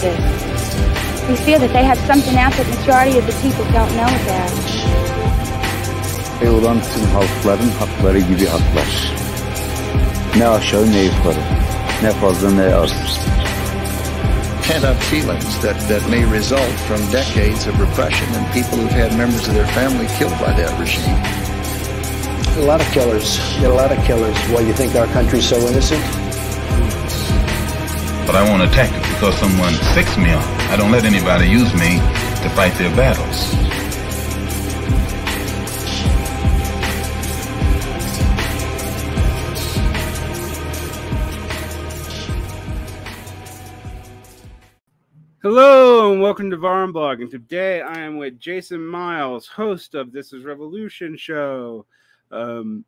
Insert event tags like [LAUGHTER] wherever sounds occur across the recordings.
fear that we fear that they have something out that majority of the people don't know about. Ey olan tüm halkların hakları gibi haklar. Ne aşağı ne yukarı. Ne fazla ne az. pent-up feelings that, that may result from decades of repression and people who've had members of their family killed by that regime. A lot of killers. Get a lot of killers. Why you think our country's so innocent? But I won't attack it because someone sicks me on. I don't let anybody use me to fight their battles. Hello and welcome to Varn Vlog. And today I am with Jason Myles, host of This Is Revolution show. Um,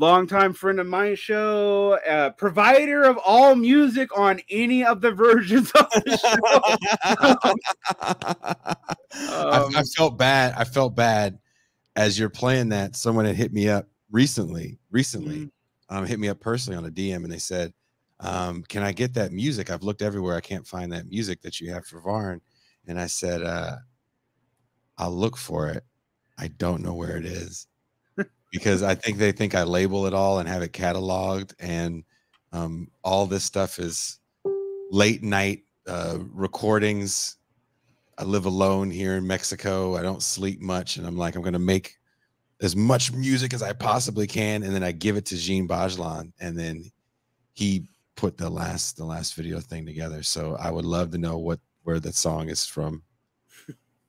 longtime friend of my show, uh, provider of all music on any of the versions of the show. I, Um, I felt bad. I felt bad as you're playing that. Someone had hit me up recently, recently, Mm-hmm. um, hit me up personally on a DM, and they said, um, "Can I get that music? I've looked everywhere. I can't find that music that you have for Varn." And I said, uh, "I'll look for it. I don't know where it is." Because I think they think I label it all and have it cataloged, and um, all this stuff is late night uh, recordings. I live alone here in Mexico. I don't sleep much, and I'm like, I'm gonna make as much music as I possibly can, and then I give it to Djene Bajalan, and then he put the last the last video thing together. So I would love to know what where that song is from.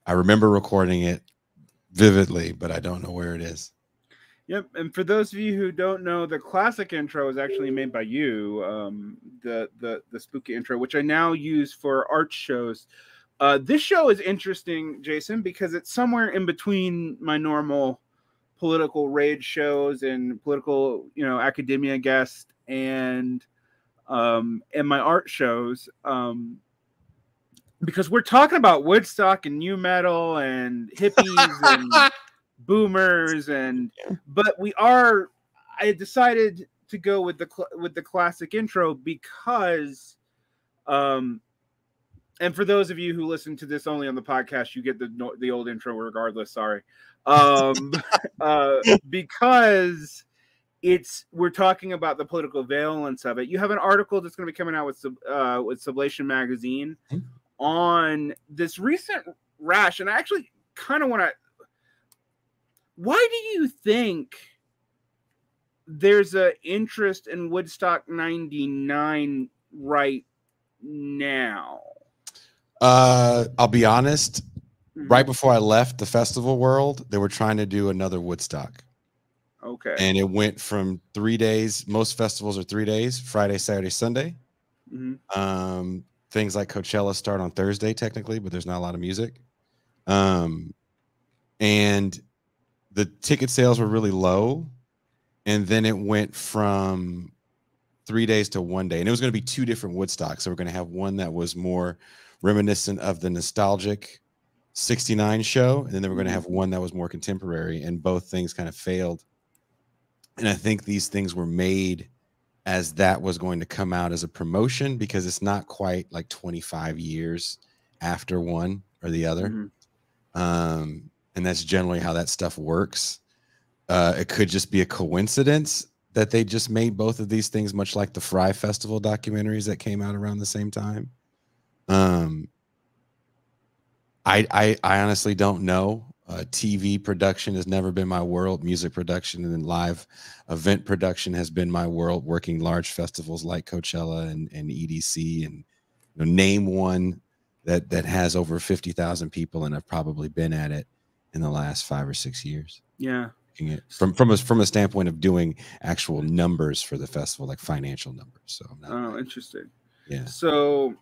I remember recording it vividly, but I don't know where it is. Yep, and for those of you who don't know, the classic intro is actually made by you. Um, the the the spooky intro, which I now use for art shows. Uh, this show is interesting, Jason, because it's somewhere in between my normal political rage shows and political, you know, academia guests and um, and my art shows. Um, because we're talking about Woodstock and nu metal and hippies and [LAUGHS] boomers and but we are i decided to go with the cl- with the classic intro because um and for those of you who listen to this only on the podcast you get the the old intro regardless sorry. Um [LAUGHS] uh because it's we're talking about the political valence of it. You have an article that's going to be coming out with Sub- uh with sublation magazine on this recent rash and i actually kind of want to why do you think there's a interest in Woodstock 99 right now? Uh, I'll be honest. Mhm. Right before I left the festival world, they were trying to do another Woodstock, Okay. and it went from three days. Most festivals are three days: Friday, Saturday, Sunday. Mhm. Um, things like Coachella start on Thursday, technically, but there's not a lot of music. Um, and the ticket sales were really low, and then it went from three days to one day, and it was going to be two different Woodstocks. So we're going to have one that was more reminiscent of the nostalgic 69 show, and then they were going to have one that was more contemporary, and both things kind of failed. And I think these things were made as that was going to come out as a promotion because it's not quite like 25 years after one or the other. Mhm. Um, and that's generally how that stuff works. Uh, it could just be a coincidence that they just made both of these things much like the Fyre Festival documentaries that came out around the same time. Um, I, I I honestly don't know. Uh, TV production has never been my world. Music production and live event production has been my world. Working large festivals like Coachella and, and EDC, and you know, name one that that has over fifty thousand people, and I've probably been at it in the last five or six years. Yeah. At- From from a from a standpoint of doing actual numbers for the festival, like financial numbers. So not, Oh, interesting. yeah. So,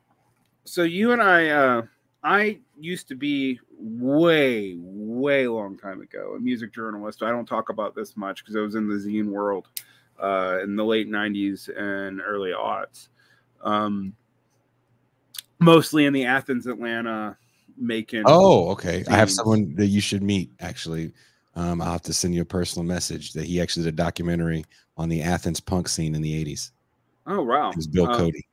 so you and I, uh, I used to be way, way long time ago a music journalist. I don't talk about this much because I was in the zine world uh, in the late '90s and early aughts. Um, mostly in the Athens, Atlanta, Macon. Oh, okay. I have someone that you should meet. Actually, um, I'll have to send you a personal message that he actually did a documentary on the Athens punk scene in the '80s. Oh wow. It was Bill Uh, Cody.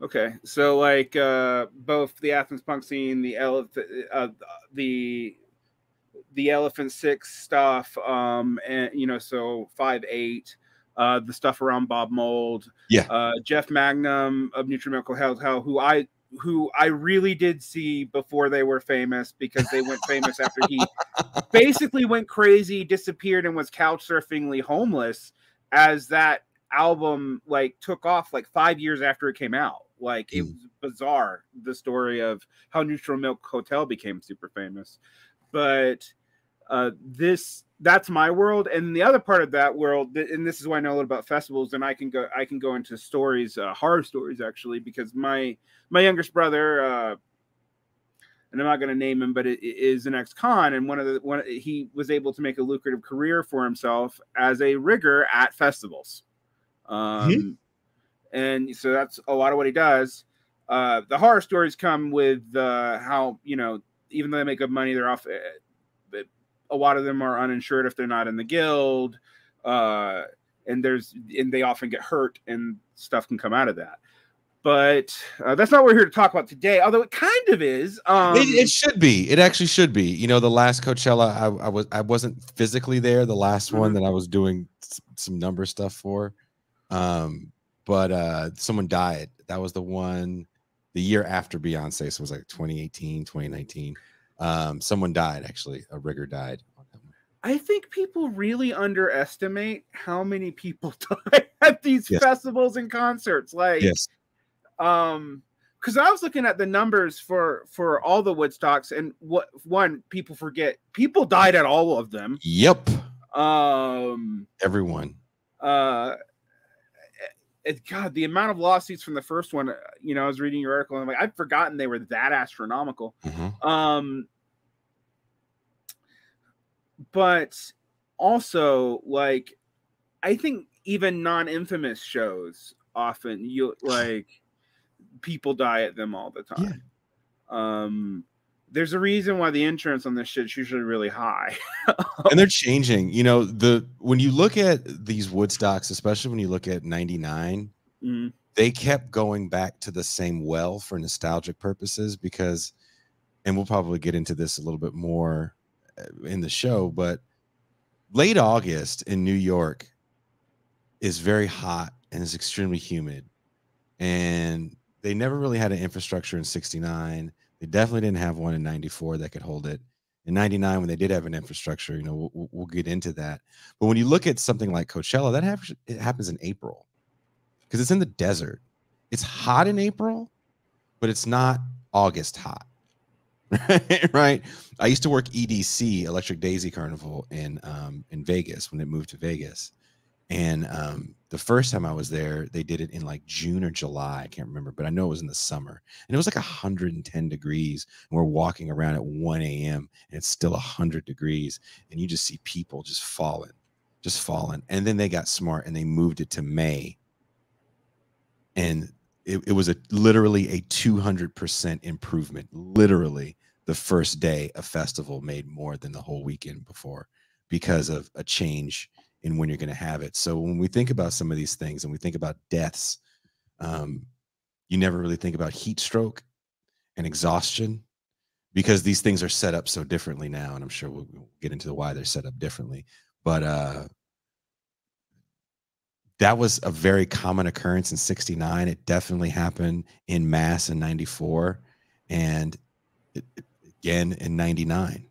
Okay, so like uh, both the Athens punk scene, the elephant, uh, the the Elephant Six stuff, um, and you know, so five eight, uh, the stuff around Bob Mould, Yeah. uh, Jeff Mangum of Neutral Milk Hotel, how who I who I really did see before they were famous because they went famous after he [LAUGHS] basically went crazy, disappeared, and was couch surfingly homeless as that album like took off like five years after it came out. Like it Mm. was bizarre the story of how Neutral Milk Hotel became super famous. But uh this that's my world. And the other part of that world and this is why i know a little about festivals and i can go i can go into stories uh, horror stories actually because my my youngest brother uh and i'm not going to name him but it, it is an ex-con and one of the one he was able to make a lucrative career for himself as a rigger at festivals. Um and so that's a lot of what he does. Uh the horror stories come with uh how you know even though they make good money they're off uh, a lot of them are uninsured if they're not in the guild uh and there's and they often get hurt and stuff can come out of that but uh, that's not what we're here to talk about today although it kind of is um it, it should be. It actually should be. You know, the last Coachella, I, I was I wasn't physically there. The last one Mhm. that I was doing some number stuff for, um, but uh, someone died. That was the one the year after Beyonce. So it was like 2018, 2019. Um, someone died actually. A rigger died. on that one. i think people really underestimate how many people [LAUGHS] die at these Yes. festivals and concerts like Yes. um because i was looking at the numbers for for all the woodstocks and what one people forget people died at all of them Yep. um Everyone. uh it, god the amount of lawsuits from the first one uh, you know i was reading your article and i'm like i'd forgotten they were that astronomical. Mhm. um but also like i think even non-infamous shows often you like people die at them all the time. Um there's a reason why the insurance on this shit's usually really high and they're [LAUGHS] changing. You know, the when you look at these Woodstocks, especially when you look at 99, Mhm. they kept going back to the same well for nostalgic purposes because and we'll probably get into this a little bit more uh, in the show, but late August in New York is very hot and is extremely humid. And they never really had an infrastructure in 69. They definitely didn't have one in 94 that could hold it. In 99, when they did have an infrastructure, you know, we'll- we'll, get into that. But when you look at something like Coachella, that happens, it happens in April because it's in the desert. It's hot in April, but it's not August hot. [LAUGHS] right? I used to work EDC, Electric Daisy Carnival, in um, in Vegas when it moved to Vegas. And um, the first time I was there, they did it in like June or July. I can't remember, but I know it was in the summer. And it was like 110 degrees. And we're walking around at 1 a.m. and it's still 100 degrees. And you just see people just falling, just falling. And then they got smart and they moved it to May. And it, it was a literally a 200% improvement. Literally, the first day a festival made more than the whole weekend before because of a change in when you're going to have it. So when we think about some of these things and we think about deaths, um, you never really think about heat stroke and exhaustion because these things are set up so differently now. And I'm sure we'll, get into why they're set up differently. But uh, that was a very common occurrence in 69. It definitely happened in mass in 94 and it- again in 99.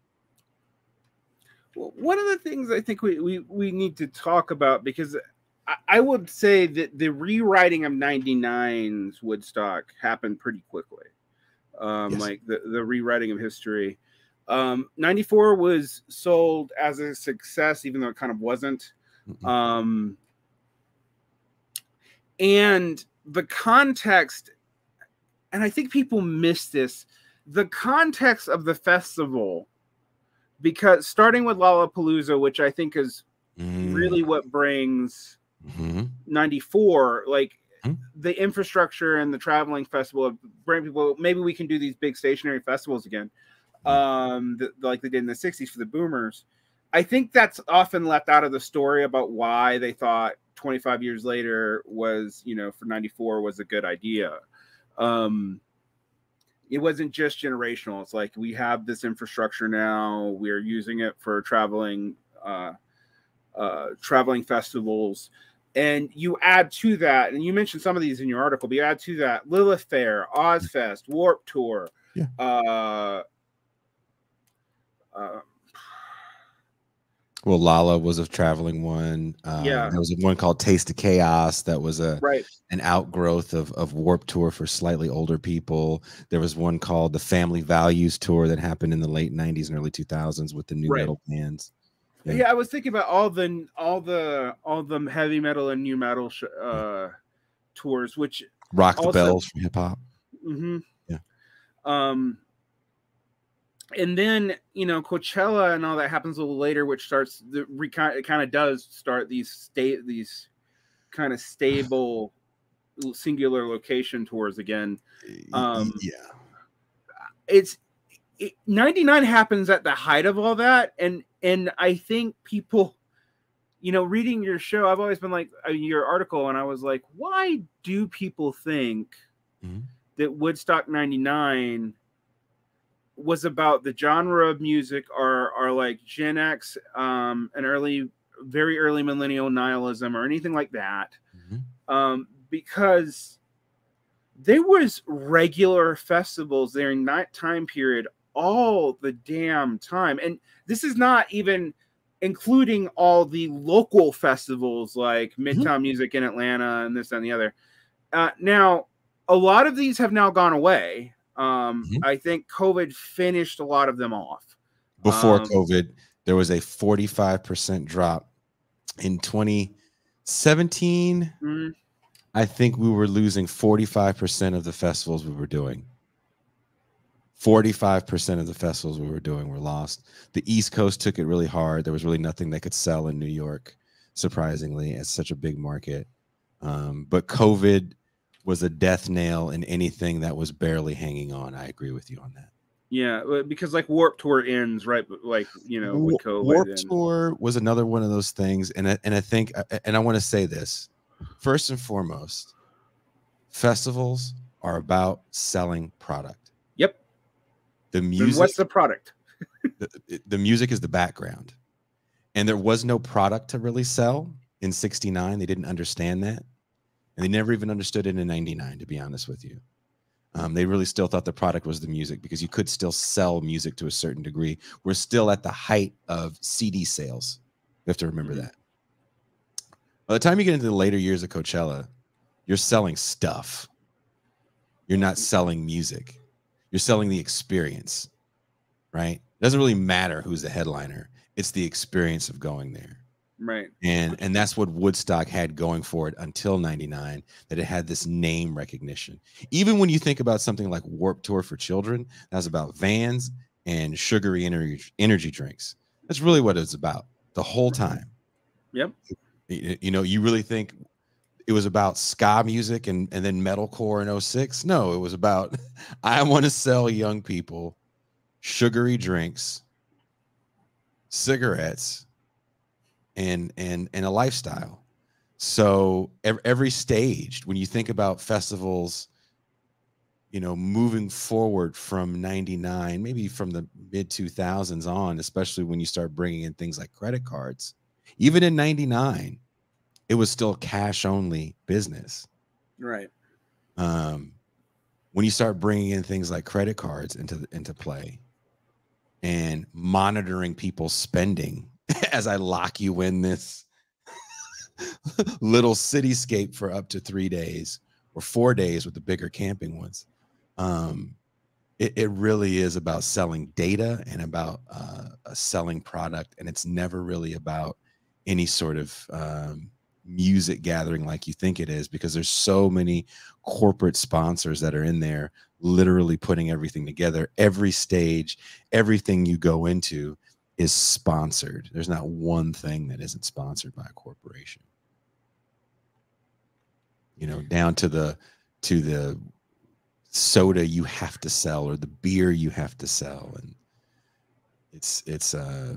One of the things I think we, we, we need to talk about because I, I would say that the rewriting of 99's Woodstock happened pretty quickly. Um, Yes. Like the, the rewriting of history. Um, 94 was sold as a success, even though it kind of wasn't. Mhm. Um, and the context, and I think people miss this the context of the festival because starting with Lollapalooza, which I think is Mm, really what brings mhm. 94, like Hmm. the infrastructure and the traveling festival of bring people, maybe we can do these big stationary festivals again, Hmm. um, th- like they did in the 60s for the boomers. I think that's often left out of the story about why they thought 25 years later was, you know, for 94 was a good idea. um, it wasn't just generational. It's like we have this infrastructure now. We're using it for traveling, uh, uh, traveling festivals, and you add to that, and you mentioned some of these in your article. But you add to that Lilith Fair, Ozzfest, Warp Tour, Yeah. uh, uh, Well, Lolla was a traveling one. Um, Yeah. There was one called Taste of Chaos that was a right, an outgrowth of, of Warp Tour for slightly older people. There was one called the Family Values Tour that happened in the late 90s and early 2000s with the new Right. metal bands. Yeah. yeah. I was thinking about all the all the all the heavy metal and nu metal sh- uh, tours, which Rock the Also- Bells from hip hop. mm-hmm. Yeah. Um, and then you know Coachella and all that happens a little later, which starts the re- it kind of does start these state these kind of stable singular location tours again. Um, yeah. It's it, 99 happens at the height of all that, and and I think people. You know, reading your show, I've always been like uh, your article, and I was like, why do people think Mhm. that Woodstock 99 was about the genre of music are are like Gen X um and early very early millennial nihilism or anything like that. Mhm. um because there was regular festivals during that time period all the damn time. And this is not even including all the local festivals like midtown music in atlanta and this and the other. Uh, now a lot of these have now gone away um, Mhm. i think covid finished a lot of them off Before Um, COVID, there was a 45% drop. In 2017, Mm, I think we were losing 45% of the festivals we were doing. 45% of the festivals we were doing were lost. The East Coast took it really hard. There was really nothing they could sell in New York, surprisingly. It's such a big market. Um, but COVID was a death nail in anything that was barely hanging on. I agree with you on that. yeah uh, because like warp tour ends right like you know with covid Warp and- Tour was another one of those things, and I, and I think, and I want to say this first and foremost: festivals are about selling product. Yep. The Then music, what's the product [LAUGHS] the, the music is the background, and there was no product to really sell in '69. They didn't understand that, and they never even understood it in '99. To be honest with you. Um, they really still thought the product was the music because you could still sell music to a certain degree. We're still at the height of CD sales. You have to remember Mhm. that. By the time you get into the later years of Coachella, you're selling stuff. You're not selling music. You're selling the experience, right? It doesn't really matter who's the headliner. It's the experience of going there right. And and that's what woodstock had going for it until 99 that it had this name recognition. Even when you think about something like warp tour for children that's about vans and sugary energy energy drinks. That's really what it's about the whole mm-hmm. time. Yep. you, you know you really think it was about ska music and and then metalcore in 06 no it was about [LAUGHS] i want to sell young people sugary drinks cigarettes and and and a lifestyle. So every, stage when you think about festivals you know moving forward from 99 maybe from the mid 2000s on especially when you start bringing in things like credit cards even in 99 it was still cash only business. Right. Um, when you start bringing in things like credit cards into into play and monitoring people's spending [LAUGHS] as I lock you in this [LAUGHS] little cityscape for up to three days or four days with the bigger camping ones. Um, it, it really is about selling data and about uh, a selling product, and it's never really about any sort of um, music gathering like you think it is because there's so many corporate sponsors that are in there literally putting everything together every stage everything you go into is sponsored. There's not one thing that isn't sponsored by a corporation. You know down to the to the soda you have to sell or the beer you have to sell. And it's it's uh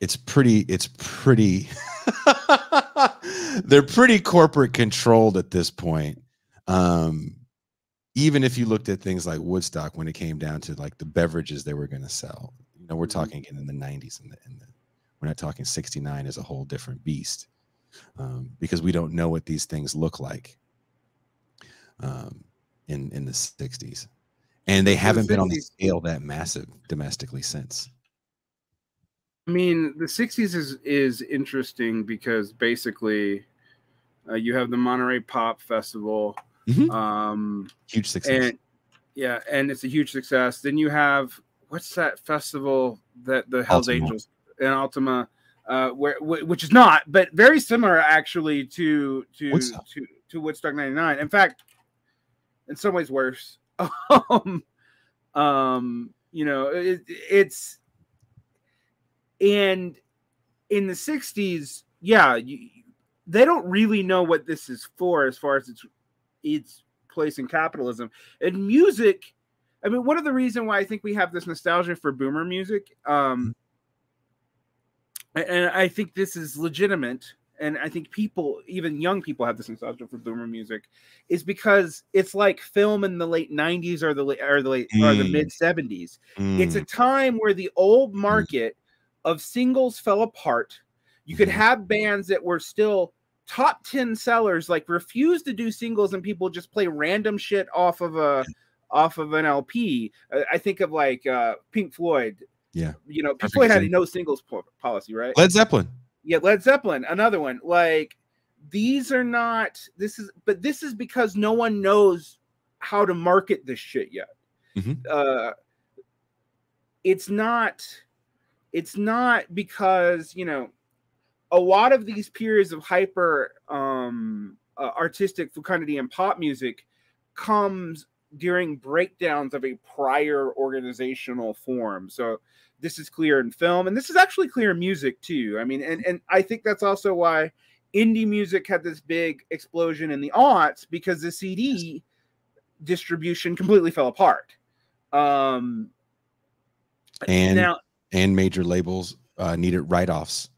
it's pretty it's pretty [LAUGHS] they're pretty corporate controlled at this point. Um, even if you looked at things like Woodstock when it came down to like the beverages they were going to sell, you know, we're Mhm. talking in the 90s and the, in the we're not talking 69 is a whole different beast um, because we don't know what these things look like um, in in the 60s and they haven't been on the scale that massive domestically since I mean, the '60s is is interesting because basically, uh, you have the Monterey Pop Festival, Mhm. um, huge success and yeah, and it's a huge success. Then you have what's that festival that the Hell's Altamont. Angels in Altamont, uh, where wh- which is not, but very similar actually to to Woodstock. to to Woodstock '99. In fact, in some ways worse. [LAUGHS] um, um, you know, it, it's and in the 60s yeah you, they don't really know what this is for as far as its its place in capitalism. And music i mean one of the reason why i think we have this nostalgia for boomer music um and i think this is legitimate and i think people even young people have this nostalgia for boomer music is because it's like film in the late 90s or the late or the late or the Mm. mid 70s it's Mm, a time where the old market of singles fell apart. You could have bands that were still top 10 sellers, like refuse to do singles and people just play random shit off of a off of an LP. I think of like uh Pink Floyd. Yeah. You know, Pink Floyd had a no singles po- policy, right? led zeppelin yeah, Led Zeppelin, another one. Like these are not this is but this is because no one knows how to market this shit yet. Mhm. Uh it's not it's not because, you know, a lot of these periods of hyper um uh, artistic fecundity in pop music comes during breakdowns of a prior organizational form. So this is clear in film and this is actually clear in music too. I mean, and, and I think that's also why indie music had this big explosion in the aughts because the CD distribution completely fell apart. Um, And- now, and major labels uh, needed write-offs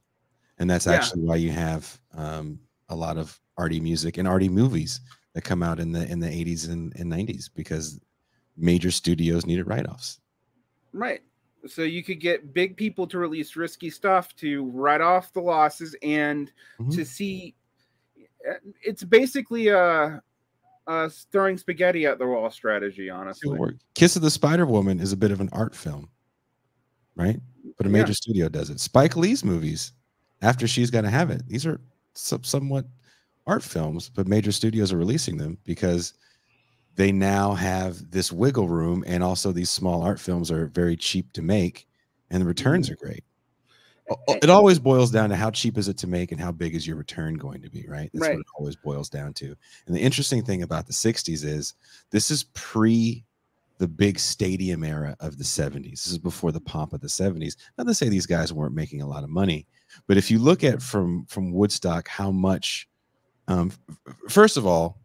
and that's Yeah. actually why you have um, a lot of arty music and arty movies that come out in the in the 80s and, and 90s because major studios needed write-offs right. So you could get big people to release risky stuff to write off the losses and Mhm. to see. uh, It's basically a, a throwing spaghetti at the wall strategy, honestly. Kiss of the spider woman is a bit of an art film right but a Yeah. major studio does it spike lee's movies after she's got to have it these are some, somewhat art films but major studios are releasing them because they now have this wiggle room and also these small art films are very cheap to make and the returns mm. are great it always boils down to how cheap is it to make and how big is your return going to be right that's Right. what it always boils down to and the interesting thing about the 60s is this is pre the big stadium era of the 70s. This is before the pomp of the 70s. Not to say these guys weren't making a lot of money, but if you look at from from Woodstock, how much um first of all,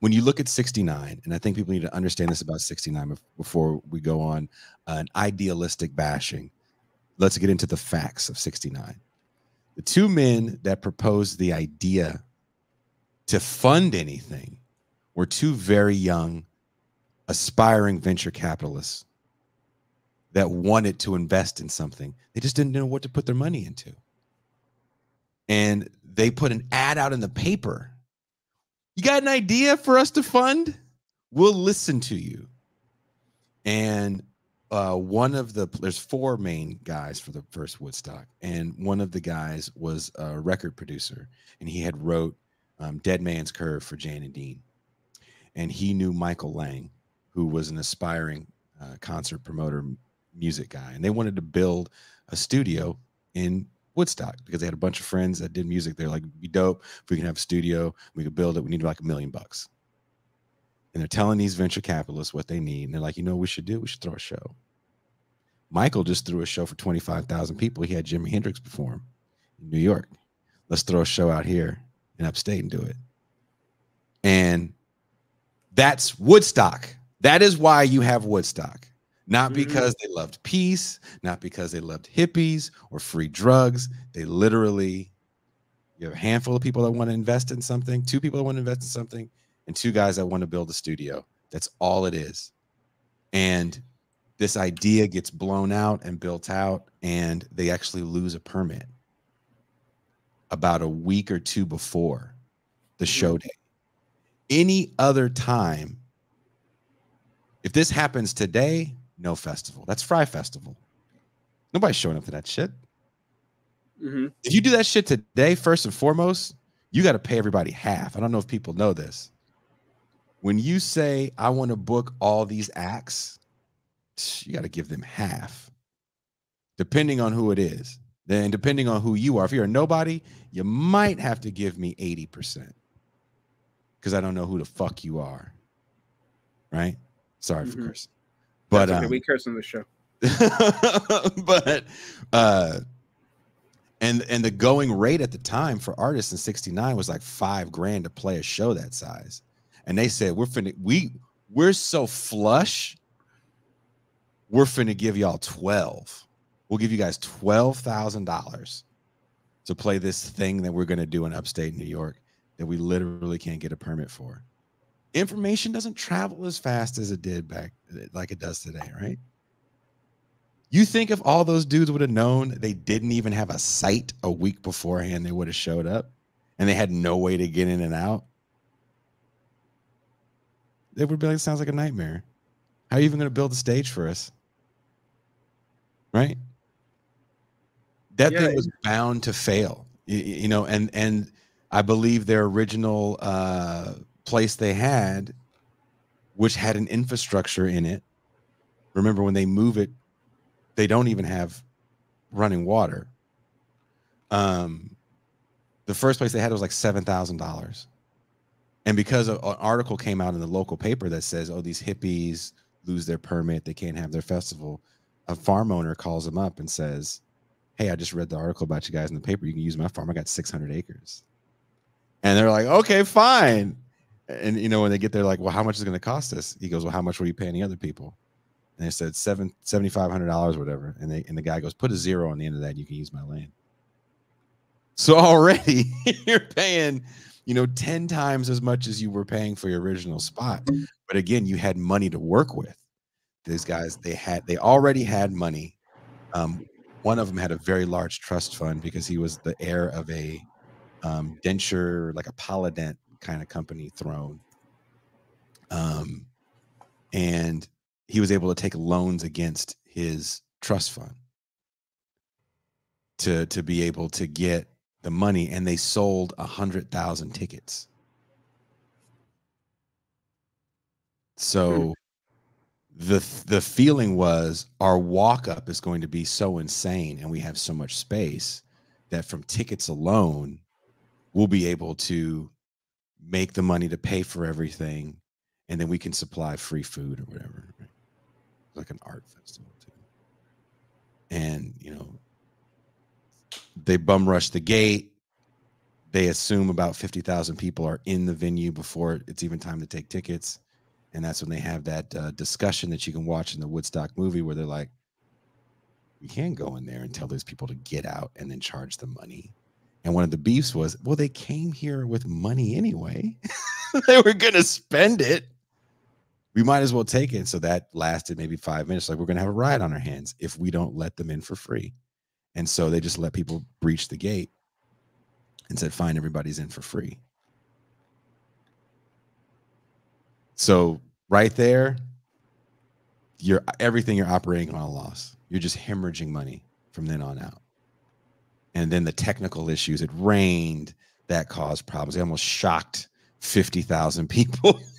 when you look at 69, and I think people need to understand this about 69 before we go on an idealistic bashing. Let's get into the facts of 69. The two men that proposed the idea to fund anything were two very young aspiring venture capitalists that wanted to invest in something. They just didn't know what to put their money into. And they put an ad out in the paper. You got an idea for us to fund? We'll listen to you. And uh, one of the there's four main guys for the first Woodstock, and one of the guys was a record producer, and he had wrote um, Dead Man's Curve for Jan and Dean, and he knew Michael Lang, who was an aspiring uh, concert promoter, music guy, and they wanted to build a studio in Woodstock because they had a bunch of friends that did music. They're like, "Be dope if we can have a studio, we could build it. We need like a million bucks." And they're telling these venture capitalists what they need, and they're like, "You know what we should do? We should throw a show." Michael just threw a show for twenty five thousand people. He had Jimi Hendrix perform in New York. Let's throw a show out here in upstate and do it. And that's Woodstock. That is why you have Woodstock. Not Mhm. because they loved peace, not because they loved hippies or free drugs. They literally, you have a handful of people that want to invest in something, two people that want to invest in something, and two guys that want to build a studio. That's all it is. And this idea gets blown out and built out, and they actually lose a permit about a week or two before the show day. Any other time, if this happens today, no festival. That's Fyre Festival. Nobody's showing up to that shit. hmm If you do that shit today, first and foremost, you got to pay everybody half. I don't know if people know this. When you say, I want to book all these acts, you got to give them half, depending on who it is. Then, depending on who you are, if you're a nobody, you might have to give me 80% because I don't know who the fuck you are. Right? Sorry for Mhm. cursing. But, okay. um, we curse on the show. [LAUGHS] but uh and and the going rate at the time for artists in 69 was like five grand to play a show that size and they said we're finna we we're so flush we're finna give y'all 12 we'll give you guys $12000 to play this thing that we're gonna do in upstate new york that we literally can't get a permit for information doesn't travel as fast as it did back like it does today right you think if all those dudes would have known they didn't even have a site a week beforehand, they would have showed up and they had no way to get in and out? They would be like, sounds like a nightmare. How are you even going to build a stage for us? Right? That Yeah, thing was bound to fail. You, you know, and and I believe their original uh place they had, which had an infrastructure in it. Remember when they move it they don't even have running water. Um, the first place they had was like seven thousand dollars, and because an article came out in the local paper that says, "Oh, these hippies lose their permit, they can't have their festival," a farm owner calls them up and says, "Hey, I just read the article about you guys in the paper. You can use my farm. I got six hundred acres," and they're like, "Okay, fine." And you know when they get there, like, "Well, how much is it going to cost us?" He goes, "Well, how much were you paying the other people?" and they said seven seventy five hundred dollars, whatever. And they and the guy goes, put a zero on the end of that, you can use my land. So [LAUGHS] already you're paying, you know, ten times as much as you were paying for your original spot. But again, you had money to work with. These guys, they had they already had money. Um, one of them had a very large trust fund because he was the heir of a um, denture, like a Polident kind of company throne. Um, and he was able to take loans against his trust fund. To to be able to get the money and they sold a hundred thousand tickets. So the the feeling was our walk up is going to be so insane and we have so much space that from tickets alone we'll be able to make the money to pay for everything and then we can supply free food or whatever right? like an art festival too. And you know, they bum rush the gate. They assume about fifty thousand people are in the venue before it's even time to take tickets, and that's when they have that uh, discussion that you can watch in the Woodstock movie where they're like, "We can't go in there and tell those people to get out and then charge the money." And one of the beefs was, "Well, they came here with money anyway. [LAUGHS] they were going to spend it." we might as well take it. So that lasted maybe five minutes. Like we're gonna have a riot on our hands if we don't let them in for free. And so they just let people breach the gate and said, fine, everybody's in for free. So right there, you're everything you're operating on a loss. You're just hemorrhaging money from then on out. And then the technical issues, it rained, that caused problems. They almost shocked 50,000 people. [LAUGHS]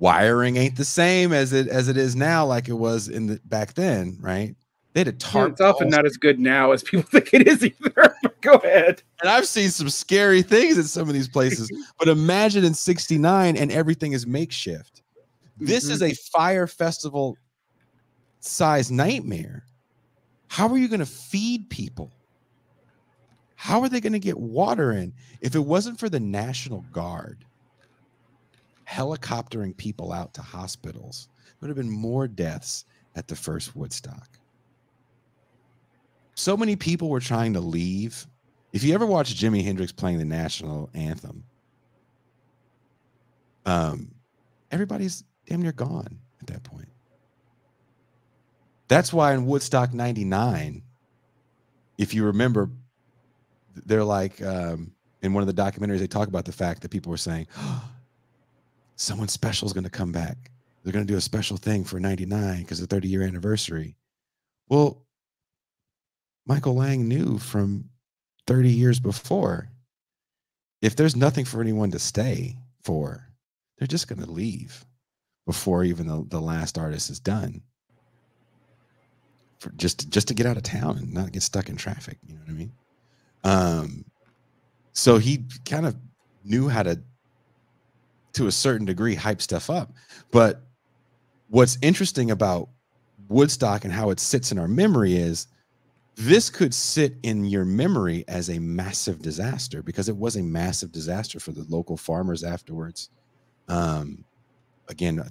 wiring ain't the same as it as it is now, like it was in the back then, right? They had a Yeah, hmm, tarp. it's often not as good now as people [LAUGHS] think it is either. [LAUGHS] Go ahead. and I've seen some scary things at some of these places. but imagine in 69 and everything is makeshift. This mm-hmm. is a Fyre Festival size nightmare. How are you going to feed people? How are they going to get water in? If it wasn't for the National Guard helicoptering people out to hospitals, there would have been more deaths at the first Woodstock. So many people were trying to leave. If you ever watch Jimi Hendrix playing the national anthem, um, everybody's damn near gone at that point. That's why in Woodstock 99, if you remember, they're like um, in one of the documentaries, they talk about the fact that people were saying, oh, [GASPS] someone special is going to come back. They're going to do a special thing for 99 because of the 30 year anniversary. Well, Michael Lang knew from 30 years before if there's nothing for anyone to stay for, they're just going to leave before even the, the last artist is done. For just just to get out of town and not get stuck in traffic, you know what I mean? Um, so he kind of knew how to, to a certain degree, hype stuff up. But what's interesting about Woodstock and how it sits in our memory is this could sit in your memory as a massive disaster because it was a massive disaster for the local farmers afterwards. Um, again,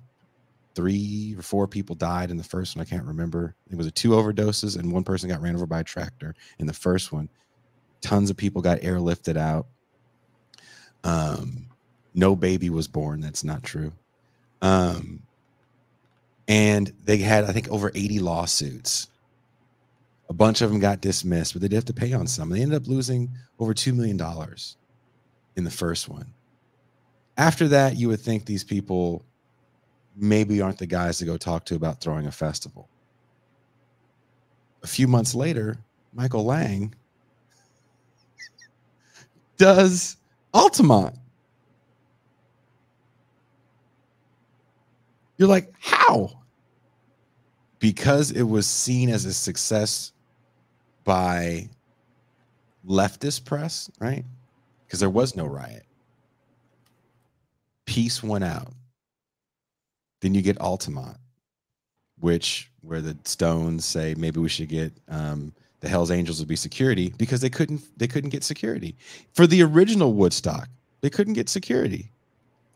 three or four people died in the first one. I can't remember. It was a two overdoses, and one person got ran over by a tractor in the first one. Tons of people got airlifted out. Um, no baby was born. That's not true. Um, and they had, I think, over 80 lawsuits a bunch of them got dismissed, but they did have to pay on some. They ended up losing over $2 million in the first one. After that, you would think these people maybe aren't the guys to go talk to about throwing a festival. A few months later, Michael Lang does Altamont. You're like, how? Because it was seen as a success by leftist press, right? Because there was no riot. Peace went out. Then you get Altamont, which where the Stones say maybe we should get um, the Hell's Angels would be security because they couldn't they couldn't get security for the original Woodstock. They couldn't get security.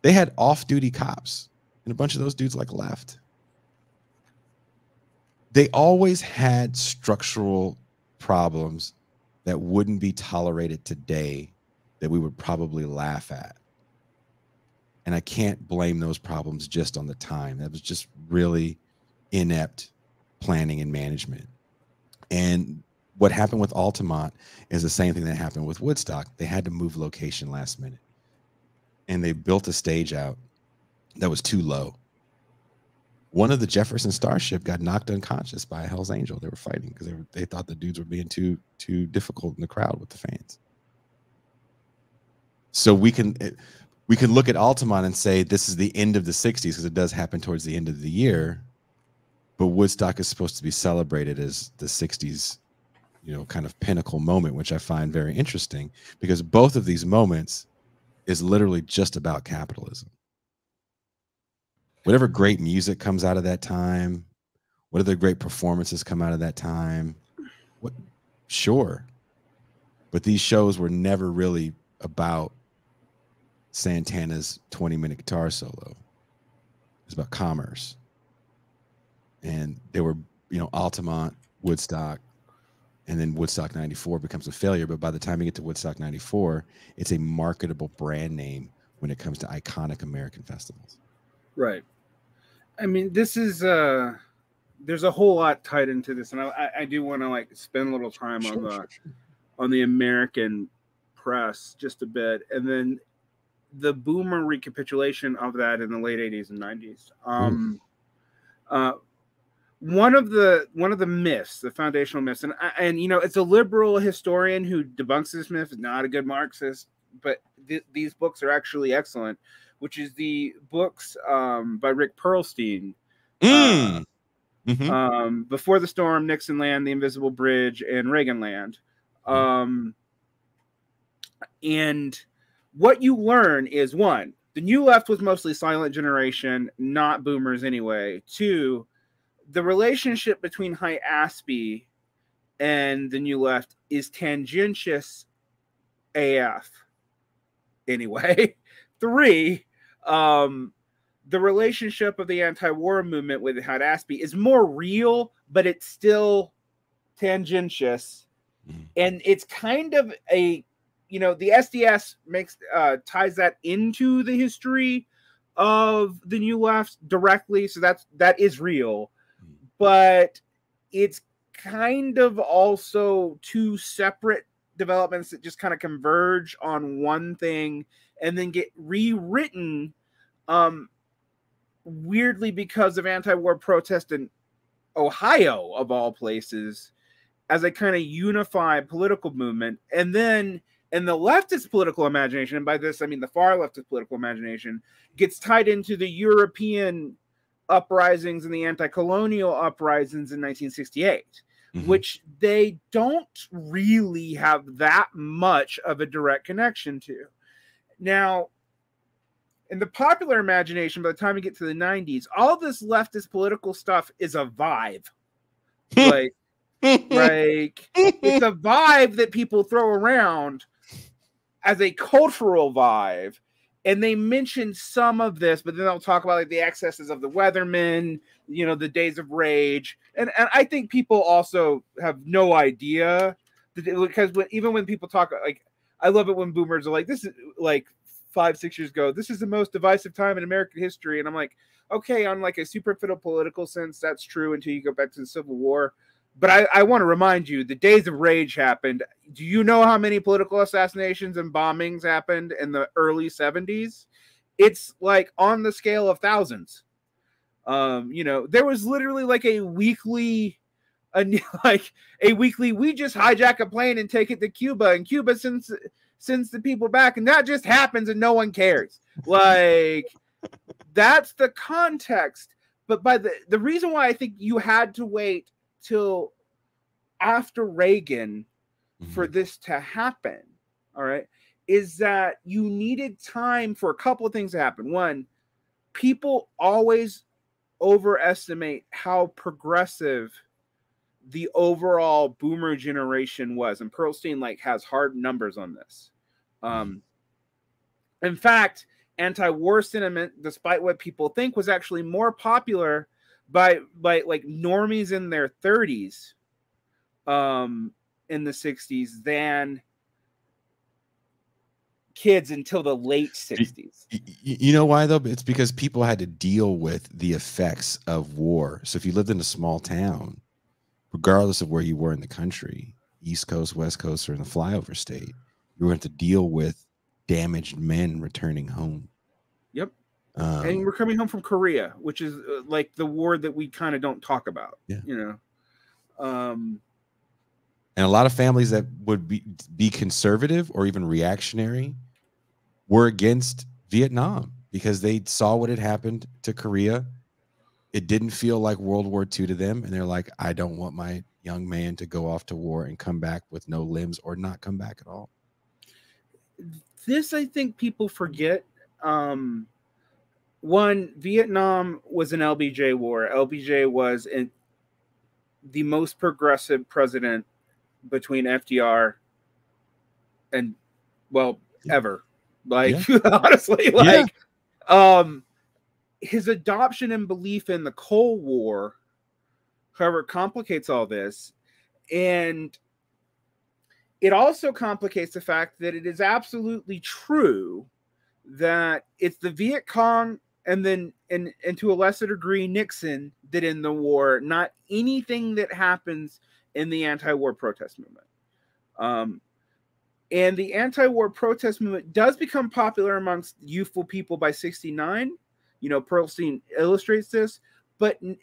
They had off-duty cops, and a bunch of those dudes like left. They always had structural problems that wouldn't be tolerated today that we would probably laugh at. And I can't blame those problems just on the time. That was just really inept planning and management. And what happened with Altamont is the same thing that happened with Woodstock. They had to move location last minute. And they built a stage out that was too low one of the Jefferson Starship got knocked unconscious by a Hell's Angel. They were fighting because they, they thought the dudes were being too too difficult in the crowd with the fans. So we can eh, we can look at Altamont and say this is the end of the '60s because it does happen towards the end of the year, but Woodstock is supposed to be celebrated as the '60s, you know, kind of pinnacle moment, which I find very interesting because both of these moments is literally just about capitalism whatever great music comes out of that time, what other great performances come out of that time, what sure. But these shows were never really about Santana's 20 minute guitar solo. It's about commerce. And they were, you know, Altamont, Woodstock, and then Woodstock 94 becomes a failure. But by the time you get to Woodstock 94, it's a marketable brand name when it comes to iconic American festivals. Right. I mean, this is uh there's a whole lot tied into this, and I, I do want to like spend a little time sure, on the sure, sure. on the American press just a bit, and then the boomer recapitulation of that in the late 80s and 90s. Um, mm. uh, one of the one of the myths, the foundational myths, and and you know, it's a liberal historian who debunks this myth, Is not a good Marxist, but th- these books are actually excellent which is the books um, by Rick Perlstein. Mm. Uh, mm-hmm. um, Before the Storm, Nixon Land, The Invisible Bridge, and Reagan Land. Mm-hmm. Um, and what you learn is one, the new left was mostly silent generation, not boomers anyway. Two, the relationship between Haight Ashbury and the new left is tangentious AF anyway. [LAUGHS] Three, um, the relationship of the anti-war movement with Haight Ashbury is more real, but it's still tangentious, mm. and it's kind of a, you know, the SDS makes uh, ties that into the history of the new left directly, so that's that is real, but it's kind of also two separate developments that just kind of converge on one thing and then get rewritten um weirdly because of anti-war protest in Ohio of all places as a kind of unified political movement. And then in the leftist political imagination and by this I mean the far leftist political imagination gets tied into the European uprisings and the anti-colonial uprisings in 1968 Mhm. which they don't really have that much of a direct connection to. Now, in the popular imagination, by the time we get to the 90s, all this leftist political stuff is a vibe. [LAUGHS] like, like it's a vibe that people throw around as a cultural vibe. And they mention some of this, but then they'll talk about like the excesses of the weathermen, you know, the days of rage. And and I think people also have no idea that because when, even when people talk like I love it when boomers are like, this is like five, six years ago, this is the most divisive time in American history. And I'm like, okay, on like a superficial political sense, that's true until you go back to the Civil War. But I, I want to remind you, the days of rage happened. Do you know how many political assassinations and bombings happened in the early 70s? It's like on the scale of thousands. Um, you know, there was literally like a weekly, a, [LAUGHS] like a weekly. We just hijack a plane and take it to Cuba, and Cuba sends sends the people back, and that just happens, and no one cares. [LAUGHS] Like that's the context. But by the the reason why I think you had to wait till after Reagan for this to happen, all right, is that you needed time for a couple of things to happen. One, people always overestimate how progressive the overall boomer generation was and Perlstein like has hard numbers on this. Um in fact, anti-war sentiment despite what people think was actually more popular by by like normies in their 30s um in the 60s than kids until the late 60s. Y- y- You know why though? It's because people had to deal with the effects of war. So if you lived in a small town, regardless of where you were in the country, East Coast, West Coast, or in the flyover state, you were going to deal with damaged men returning home. Um, and we're coming home from Korea, which is uh, like the war that we kind of don't talk about. Yeah. You know. Um and a lot of families that would be be conservative or even reactionary were against Vietnam because they saw what had happened to Korea. It didn't feel like World War II to them, and they're like, "I don't want my young man to go off to war and come back with no limbs or not come back at all." this I think people forget. Um, one, Vietnam was an LBJ war. LBJ was in, the most progressive president between FDR and well Yeah. ever. Like [LAUGHS] honestly, like um his adoption and belief in the Cold War, however, complicates all this. And it also complicates the fact that it is absolutely true that it's the Viet Cong and then and, and to a lesser degree Nixon did in the war, not anything that happens in the anti-war protest movement. Um, and the anti-war protest movement does become popular amongst youthful people by 69. You know, Perlstein illustrates this, but n-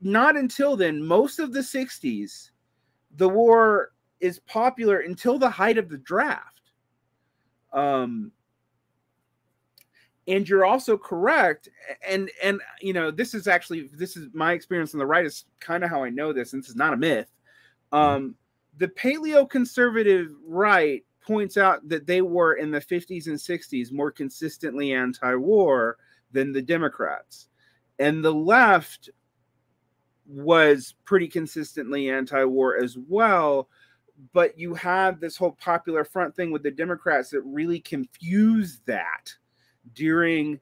not until then. Most of the 60s, the war is popular until the height of the draft. Um, and you're also correct and and you know this is actually this is my experience on the right is kind of how i know this and this is not a myth. Um the paleo conservative right points out that they were in the 50s and 60s more consistently anti-war than the democrats. And the left was pretty consistently anti-war as well but you have this whole popular front thing with the democrats that really confused that during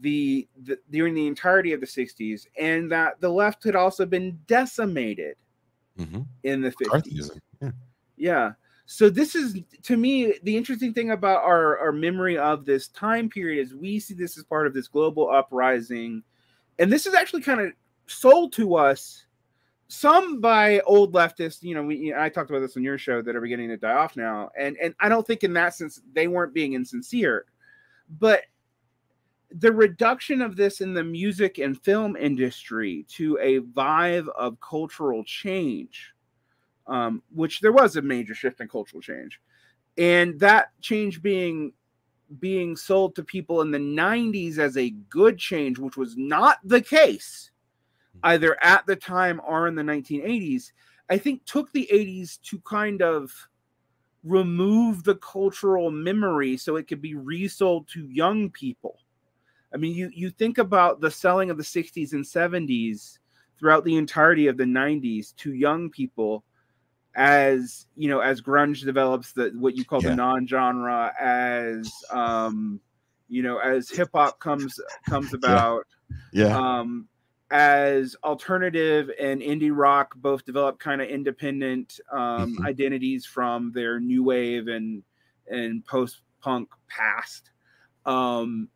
the, the during the entirety of the 60s and that the left had also been decimated Mhm. in the 50s McCarthyism. Yeah. yeah so this is to me the interesting thing about our, our memory of this time period is we see this as part of this global uprising and this is actually kind of sold to us some by old leftists you know we, i talked about this on your show that are beginning to die off now and and i don't think in that sense they weren't being insincere but the reduction of this in the music and film industry to a vibe of cultural change um, which there was a major shift in cultural change and that change being being sold to people in the 90s as a good change which was not the case either at the time or in the 1980s i think took the 80s to kind of remove the cultural memory so it could be resold to young people i mean you you think about the selling of the 60s and 70s throughout the entirety of the 90s to young people as you know as grunge develops the what you call Yeah. the non-genre as um you know as hip hop comes comes [LAUGHS] about Yeah. um as alternative and indie rock both develop kind of independent um Mhm. identities from their new wave and and post punk past um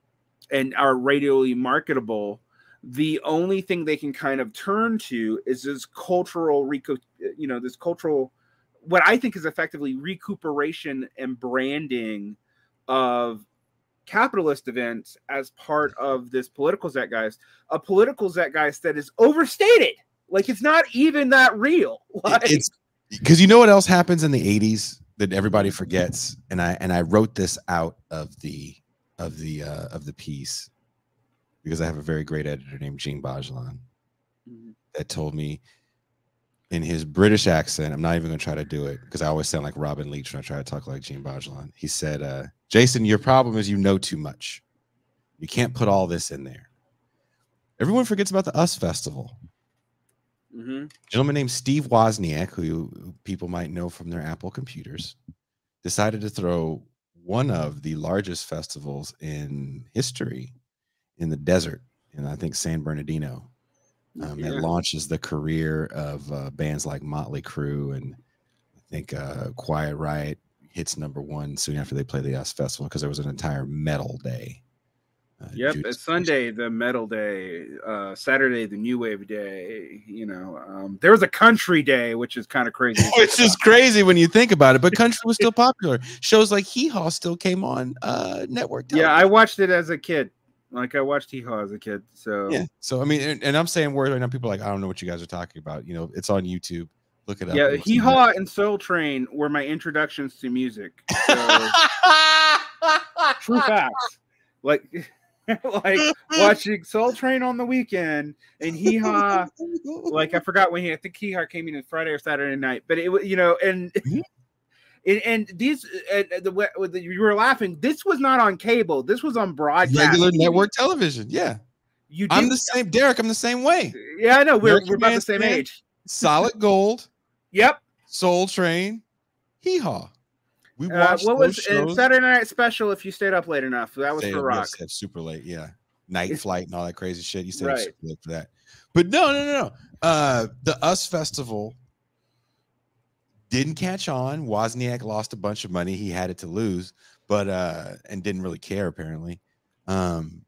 and are radially marketable the only thing they can kind of turn to is this cultural reco you know this cultural what i think is effectively recuperation and branding of capitalist events as part of this political zeitgeist a political zeitgeist that is overstated. Like it's not even that real. [LAUGHS] Like, it's because you know what else happens in the 80s that everybody forgets? And i and i wrote this out of the of the uh of the piece because i have a very great editor named Djene Bajalan Mhm. that told me in his british accent i'm not even going to try to do it because i always sound like robin leach when i try to talk like Djene Bajalan he said uh jason your problem is you know too much you can't put all this in there everyone forgets about the us festival Mhm. gentleman named Steve Wozniak, who people might know from their Apple computers, decided to throw one of the largest festivals in history in the desert, in I think San Bernardino. Um, Yeah. It launches the career of uh, bands like Motley Crue and I think uh, Quiet Riot hits number one soon after they play the US Festival because there was an entire metal day. Uh, Yep, Sunday, the metal day, uh, Saturday, the new wave day. You know, um, there was a country day, which is kind of crazy. [LAUGHS] Which is crazy when you think about it, but [LAUGHS] country was still popular. Shows like Hee Haw still came on uh network. about. yeah. I watched it as a kid. Like I watched Hee Haw as a kid. So yeah. So I mean, and, and I'm saying words right now. People are like, I don't know what you guys are talking about. You know, it's on YouTube. Look it up. yeah, Hee. Haw and Soul Train were my introductions to music. So, [LAUGHS] true facts. Like, [LAUGHS] like watching Soul Train on the weekend and Hee [LAUGHS] Haw. Like I forgot when he. I think Hee Haw came in on Friday or Saturday night. But it was, you know, and. [LAUGHS] And, and these, uh, the, way- the you were laughing. This was not on cable. This was on broadcast. regular network television. Yeah, You I'm the same. Derick, I'm the same way. Yeah, I know. We're, we're about the same age. Solid Gold, Yep. Soul Train, Hee Haw. We Uh, watched what those was uh, shows. Saturday Night Special? If you stayed up late enough, that was for rock. yes, super late. Yeah, night flight and all that crazy shit. You stayed up Right. super late for that. But no, no, no, no. Uh, the Us Festival didn't catch on. Wozniak lost a bunch of money. He had it to lose, but uh, and didn't really care apparently. Um,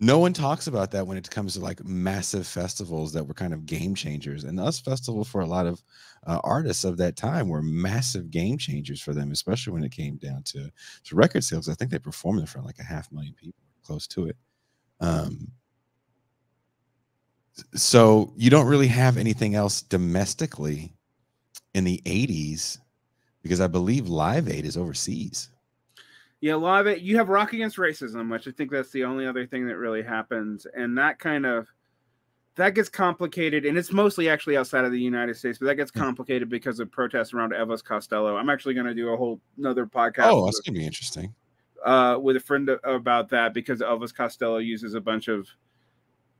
no one talks about that when it comes to like massive festivals that were kind of game changers. And Us Festival for a lot of uh, artists of that time were massive game changers for them, especially when it came down to, to record sales. I think they performed in front of like a half million people, close to it. Um, so you don't really have anything else domestically in the 80s because I believe Live Aid is overseas. Yeah, a lot of it. You have Rock Against Racism, which I think that's the only other thing that really happens, and that kind of that gets complicated, and it's mostly actually outside of the United States, but that gets Hmm. complicated because of protests around Elvis Costello. I'm actually going to do a whole another podcast. Oh, that's gonna be interesting. uh, with a friend about that because Elvis Costello uses a bunch of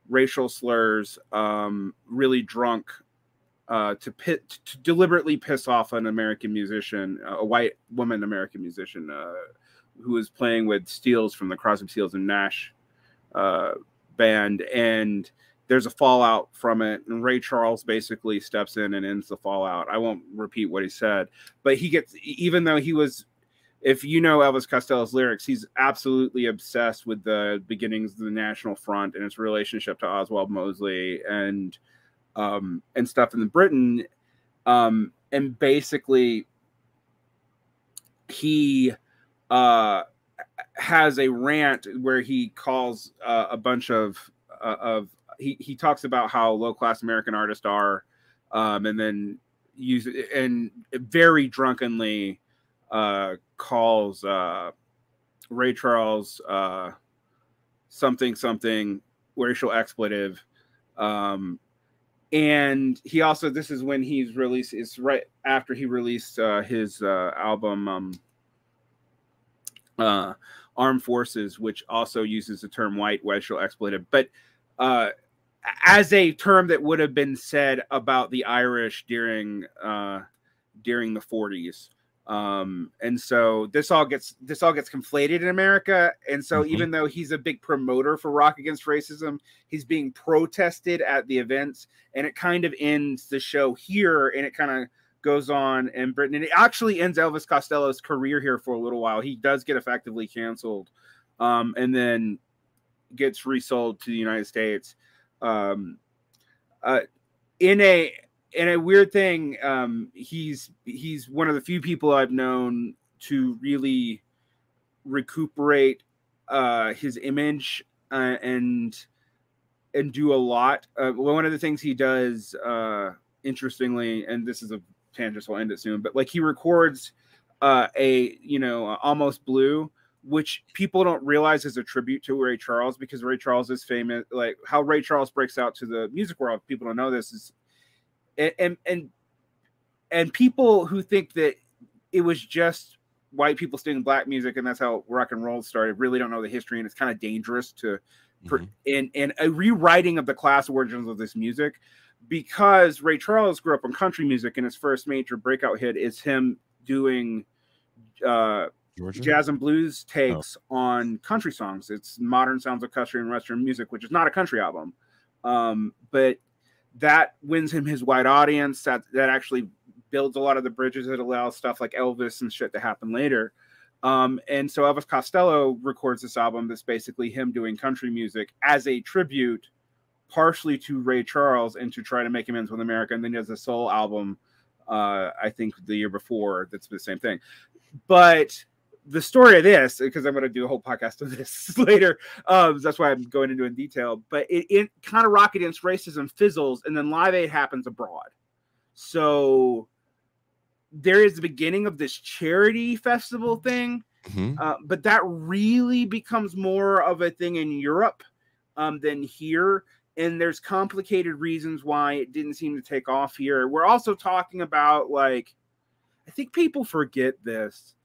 racial slurs, um, really drunk, uh, to pit to deliberately piss off an American musician, a white woman American musician, uh, who was playing with Stills from the Crosby, Stills and Nash uh, band, and there's a fallout from it, and Ray Charles basically steps in and ends the fallout. I won't repeat what he said, but he gets even though he was if you know Elvis Costello's lyrics, he's absolutely obsessed with the beginnings of the National Front and its relationship to Oswald Mosley and um, and stuff in Britain. Um, and basically, he uh, has a rant where he calls uh, a bunch of uh, of he he talks about how low class American artists are, um, and then use and very drunkenly uh, calls uh, Ray Charles uh, something something racial expletive. Um, and he also this is when he's released it's right after he released uh, his uh, album um, uh, armed forces which also uses the term white racial expletive but uh, as a term that would have been said about the irish during uh, during the 40s um and so this all gets this all gets conflated in america and so mm-hmm. even though he's a big promoter for rock against racism he's being protested at the events and it kind of ends the show here and it kind of goes on in britain and it actually ends elvis costello's career here for a little while he does get effectively canceled um and then gets resold to the united states um uh in a and a weird thing, um, he's he's one of the few people I've known to really recuperate uh, his image uh, and and do a lot. Uh, one of the things he does, uh, interestingly, and this is a tangent, so I'll end it soon. But like he records uh, a you know almost blue, which people don't realize is a tribute to Ray Charles because Ray Charles is famous. Like how Ray Charles breaks out to the music world, people don't know this is and and and people who think that it was just white people singing black music and that's how rock and roll started really don't know the history and it's kind of dangerous to mm-hmm. in in a rewriting of the class origins of this music because Ray Charles grew up on country music and his first major breakout hit is him doing uh, jazz and blues takes oh. on country songs. It's modern sounds of country and western music, which is not a country album. Um, but that wins him his wide audience. That that actually builds a lot of the bridges that allow stuff like Elvis and shit to happen later. Um, and so Elvis Costello records this album that's basically him doing country music as a tribute, partially to Ray Charles and to try to make amends with America. And then he has a soul album, uh, I think the year before, that's the same thing. But the story of this, because I'm going to do a whole podcast of [LAUGHS] this [LAUGHS] later. Um, that's why I'm going into in detail. But it, it kind of rock against racism fizzles, and then Live Aid happens abroad. So there is the beginning of this charity festival thing, mm-hmm. uh, but that really becomes more of a thing in Europe um, than here. And there's complicated reasons why it didn't seem to take off here. We're also talking about like, I think people forget this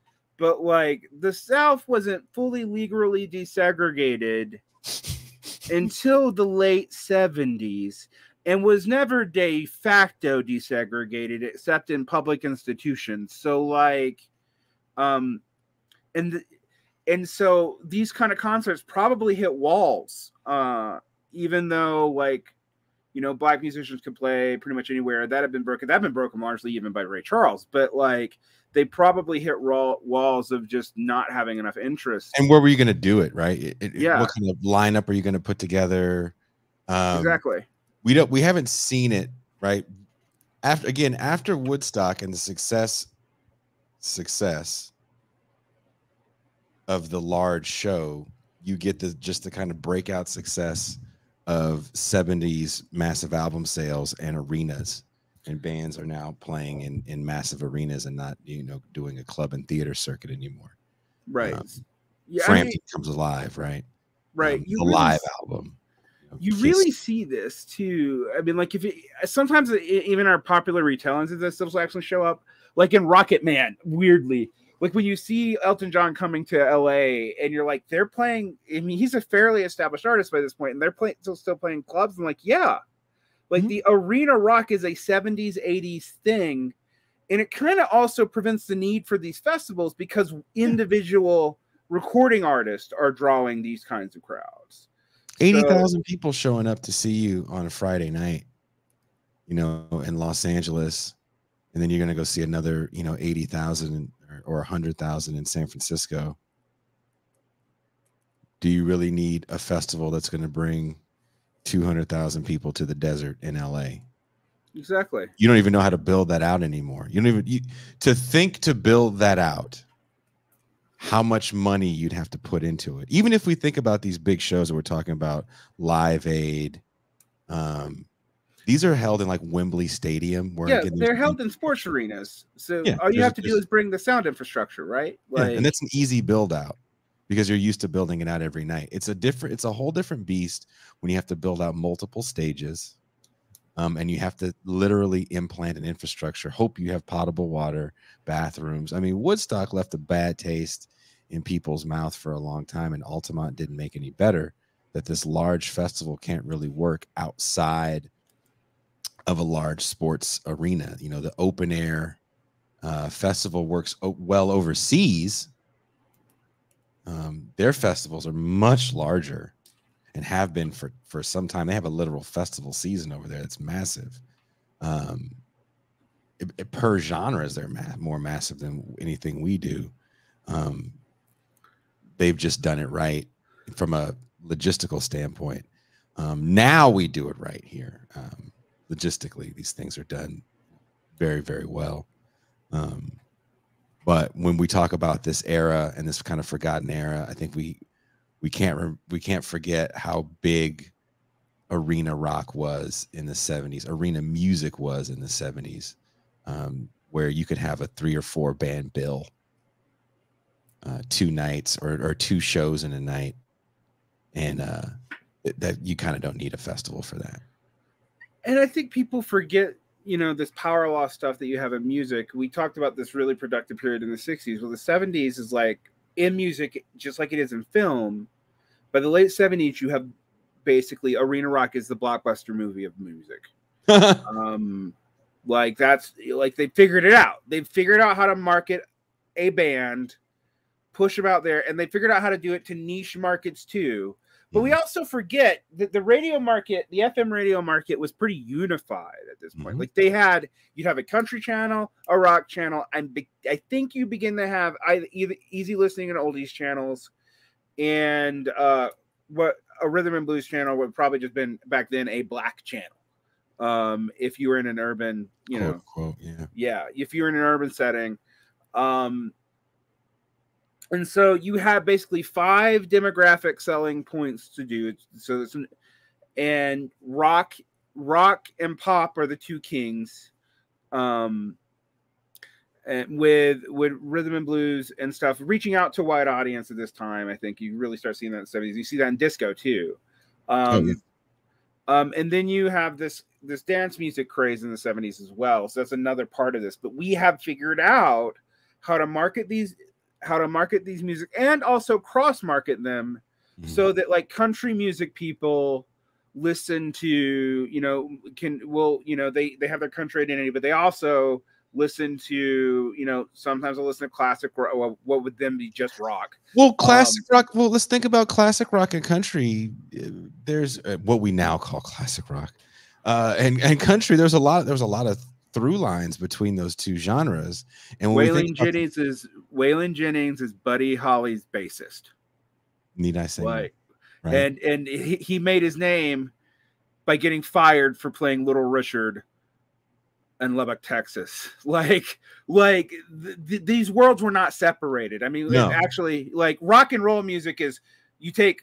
but like the South wasn't fully legally desegregated [LAUGHS] until the late 70s and was never de facto desegregated except in public institutions. So like um and the, and so these kind of concerts probably hit walls uh even though like you know black musicians could play pretty much anywhere that have been broken that have been broken largely even by Ray Charles but like they probably hit raw walls of just not having enough interest. And where were you going to do it? Right? It, yeah. What kind of lineup are you going to put together? Um, exactly. We don't. We haven't seen it. Right. After again, after Woodstock and the success, success of the large show, you get the just the kind of breakout success of 70s massive album sales and arenas and bands are now playing in in massive arenas and not you know doing a club and theater circuit anymore. Right. Um, yeah, Frampton I mean, comes alive, right? Right. Um, the really, live album. You, really see this too. I mean, like if it, sometimes it, even our popular retellings of this will actually show up, like in Rocketman. Weirdly, like when you see Elton John coming to LA, and you're like, they're playing. I mean, he's a fairly established artist by this point, and they're playing still still playing clubs. And like, yeah, like mm-hmm. the arena rock is a 70s, 80s thing. And it kind of also prevents the need for these festivals because individual recording artists are drawing these kinds of crowds. 80,000 people showing up to see you on a Friday night, you know, in Los Angeles. And then you're going to go see another, you know, 80,000 or, or 100,000 in San Francisco. Do you really need a festival that's going to bring 200,000 people to the desert in LA? exactly. You don't even know how to build that out anymore. You don't even, you, to think to build that out how much money you'd have to put into it. Even if we think about these big shows that we're talking about, Live Aid, um, these are held in like Wembley Stadium. Where Yeah, they're held in sports arenas. So Yeah, all you have to do is bring the sound infrastructure, right? Yeah, and that's an easy build out because you're used to building it out every night. It's a different, it's a whole different beast when you have to build out multiple stages. Um, and you have to literally implant an infrastructure. Hope you have potable water, bathrooms. I mean, Woodstock left a bad taste in people's mouth for a long time, and Altamont didn't make any better. That this large festival can't really work outside of a large sports arena. You know, the open air uh, festival works well overseas. Um, their festivals are much larger and have been for for some time. They have a literal festival season over there that's massive. Um, it- it- per genres, they're ma- more massive than anything we do. Um, they've just done it right from a logistical standpoint. Um, now we do it right here. Um, logistically, these things are done very, very well. Um, but when we talk about this era and this kind of forgotten era, I think we we can't we can't forget how big arena rock was in the 70s arena music was in the 70s um, where you could have a three or four band bill uh, two nights or, or two shows in a night and uh, that you kind of don't need a festival for that and I think people forget, you know, this power law stuff that you have in music. We talked about this really productive period in the 60s. Well, the 70s is like in music, just like it is in film. By the late 70s, you have basically Arena Rock is the blockbuster movie of music. [LAUGHS] um, like that's like they figured it out. They figured out how to market a band, push them out there, and they figured out how to do it to niche markets too. But we also forget that the radio market, the FM radio market, was pretty unified at this point. Mhm. Like they had, you'd have a country channel, a rock channel, and I think you begin to have either, either easy listening and oldies channels, and uh, what a rhythm and blues channel would probably just been back then a black channel. Um, if you were in an urban, you quote know, unquote yeah yeah if you're in an urban setting um and so you have basically five demographic selling points to do so it's and rock rock and pop are the two kings um and with with rhythm and blues and stuff reaching out to a wide audience at this time i think you really start seeing that in the 70s you see that in disco too um yeah. um, and then you have this this dance music craze in the 70s as well. So that's another part of this. But we have figured out how to market these how to market these music and also cross market them Mhm. so that like country music people listen to you know can will you know they they have their country identity but they also listen to you know sometimes they'll listen to classic ro- well, what would then be just rock Well, classic rock. Well, let's think about classic rock and country. Uh, There's uh, what we now call classic rock, uh, and and country. There's a lot. There's a lot of through lines between those two genres. And when Waylon think about- Jennings is Waylon Jennings is Buddy Holly's bassist. need I say? Like right? and and he, he made his name by getting fired for playing Little Richard in Lubbock, Texas. [LAUGHS] Like like th- th- these worlds were not separated. I mean, No. actually, like rock and roll music is you take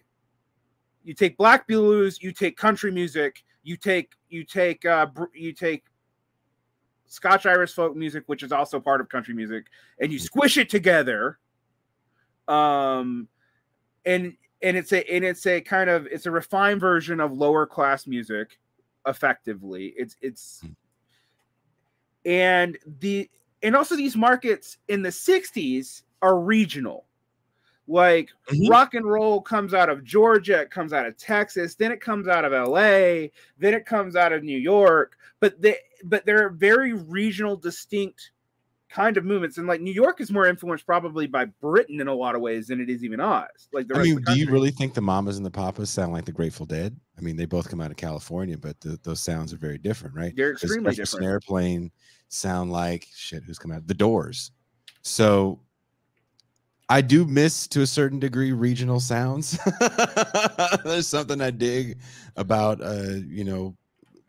you take black blues, you take country music, you take you take uh br- you take Scotch Irish folk music, which is also part of country music, and you squish it together. Um, and and it's a and it's a kind of it's a refined version of lower class music, effectively. It's it's and the and also these markets in the 60s are regional like Mhm. rock and roll comes out of georgia it comes out of texas then it comes out of la then it comes out of new york but they but they're very regional distinct kind of movements. And like New York is more influenced probably by Britain in a lot of ways than it is even us. Like the I mean, do you really think the Mamas and the Papas sound like the Grateful Dead? I mean, they both come out of California, but the, those sounds are very different, right? They're extremely different. Airplane sound like shit? Who's come out? The Doors. So I do miss to a certain degree regional sounds. [LAUGHS] There's something I dig about uh, you know,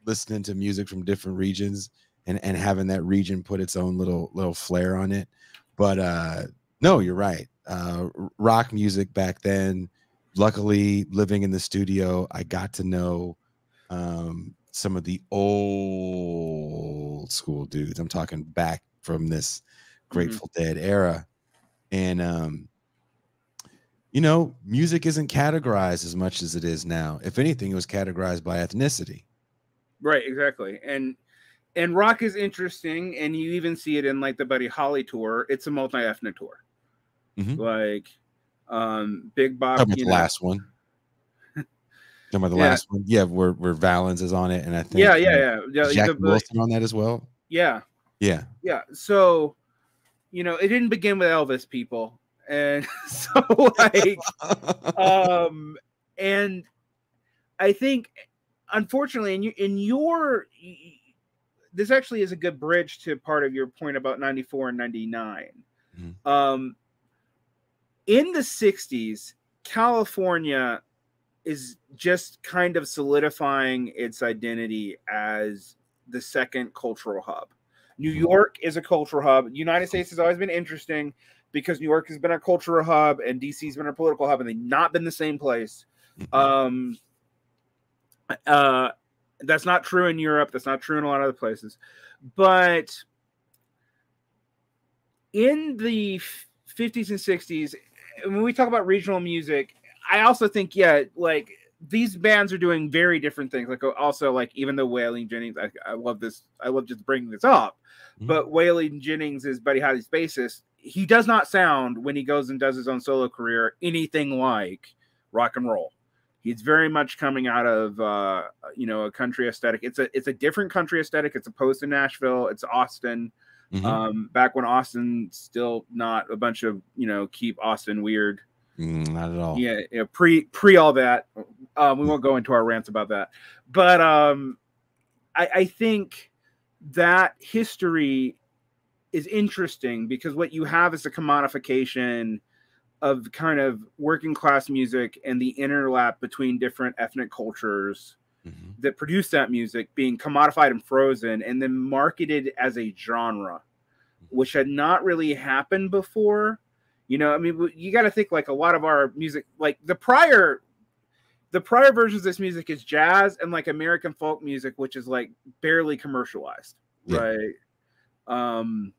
listening to music from different regions and and having that region put its own little little flair on it. But uh no, you're right. Uh rock music back then, luckily living in the studio, I got to know um some of the old school dudes. I'm talking back from this Grateful Dead era. And um you know, music isn't categorized as much as it is now. If anything, it was categorized by ethnicity. Right, exactly. And and rock is interesting, and you even see it in like the Buddy Holly tour. It's a multi-ethnic tour. Mhm. Like um Big Bob, Talking about the know- last one. [LAUGHS] Talking about the Yeah. last one. Yeah, where where Valens is on it, and I think yeah, uh, yeah, yeah, yeah. is Jack the- Wilson on that as well. yeah, Yeah. yeah. So, you know, it didn't begin with Elvis, people, and [LAUGHS] so [LAUGHS] like, um, and I think, unfortunately, in you in your this actually is a good bridge to part of your point about 94 and 99 Mhm. um in the 60s california is just kind of solidifying its identity as the second cultural hub new Mhm. york is a cultural hub united states has always been interesting because new york has been a cultural hub and dc's been a political hub and they've not been the same place Mhm. um uh that's not true in Europe. That's not true in a lot of other places. But in the 50s and 60s, when we talk about regional music, I also think, yeah, like these bands are doing very different things. Like also, like even though Waylon Jennings, I, I love this. I love just bringing this up. Mhm. But Waylon Jennings is Buddy Holly's bassist. He does not sound when he goes and does his own solo career anything like rock and roll he's very much coming out of uh you know a country aesthetic. It's a it's a different country aesthetic. It's opposed to nashville. It's austin. Mhm. um back when austin still not a bunch of you know keep austin weird. Mm, not at all. yeah, yeah pre pre all that. Um we won't go into our rants about that. But um i i think that history is interesting because what you have is a commodification of kind of working class music and the interlap between different ethnic cultures Mhm. that produce that music being commodified and frozen and then marketed as a genre which had not really happened before you know i mean you got to think like a lot of our music like the prior the prior versions of this music is jazz and like american folk music which is like barely commercialized Yeah. right um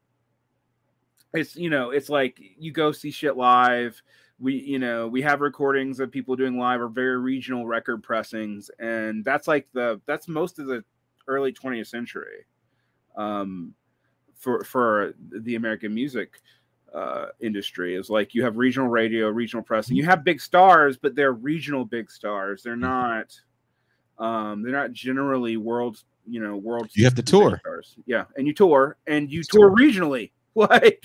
it's you know it's like you go see shit live we you know we have recordings of people doing live or very regional record pressings and that's like the that's most of the early 20th century um for for the american music uh industry is like you have regional radio regional pressing you have big stars but they're regional big stars they're not um they're not generally world you know world You have to tour. stars. yeah and you tour and you tour tour. regionally [LAUGHS] like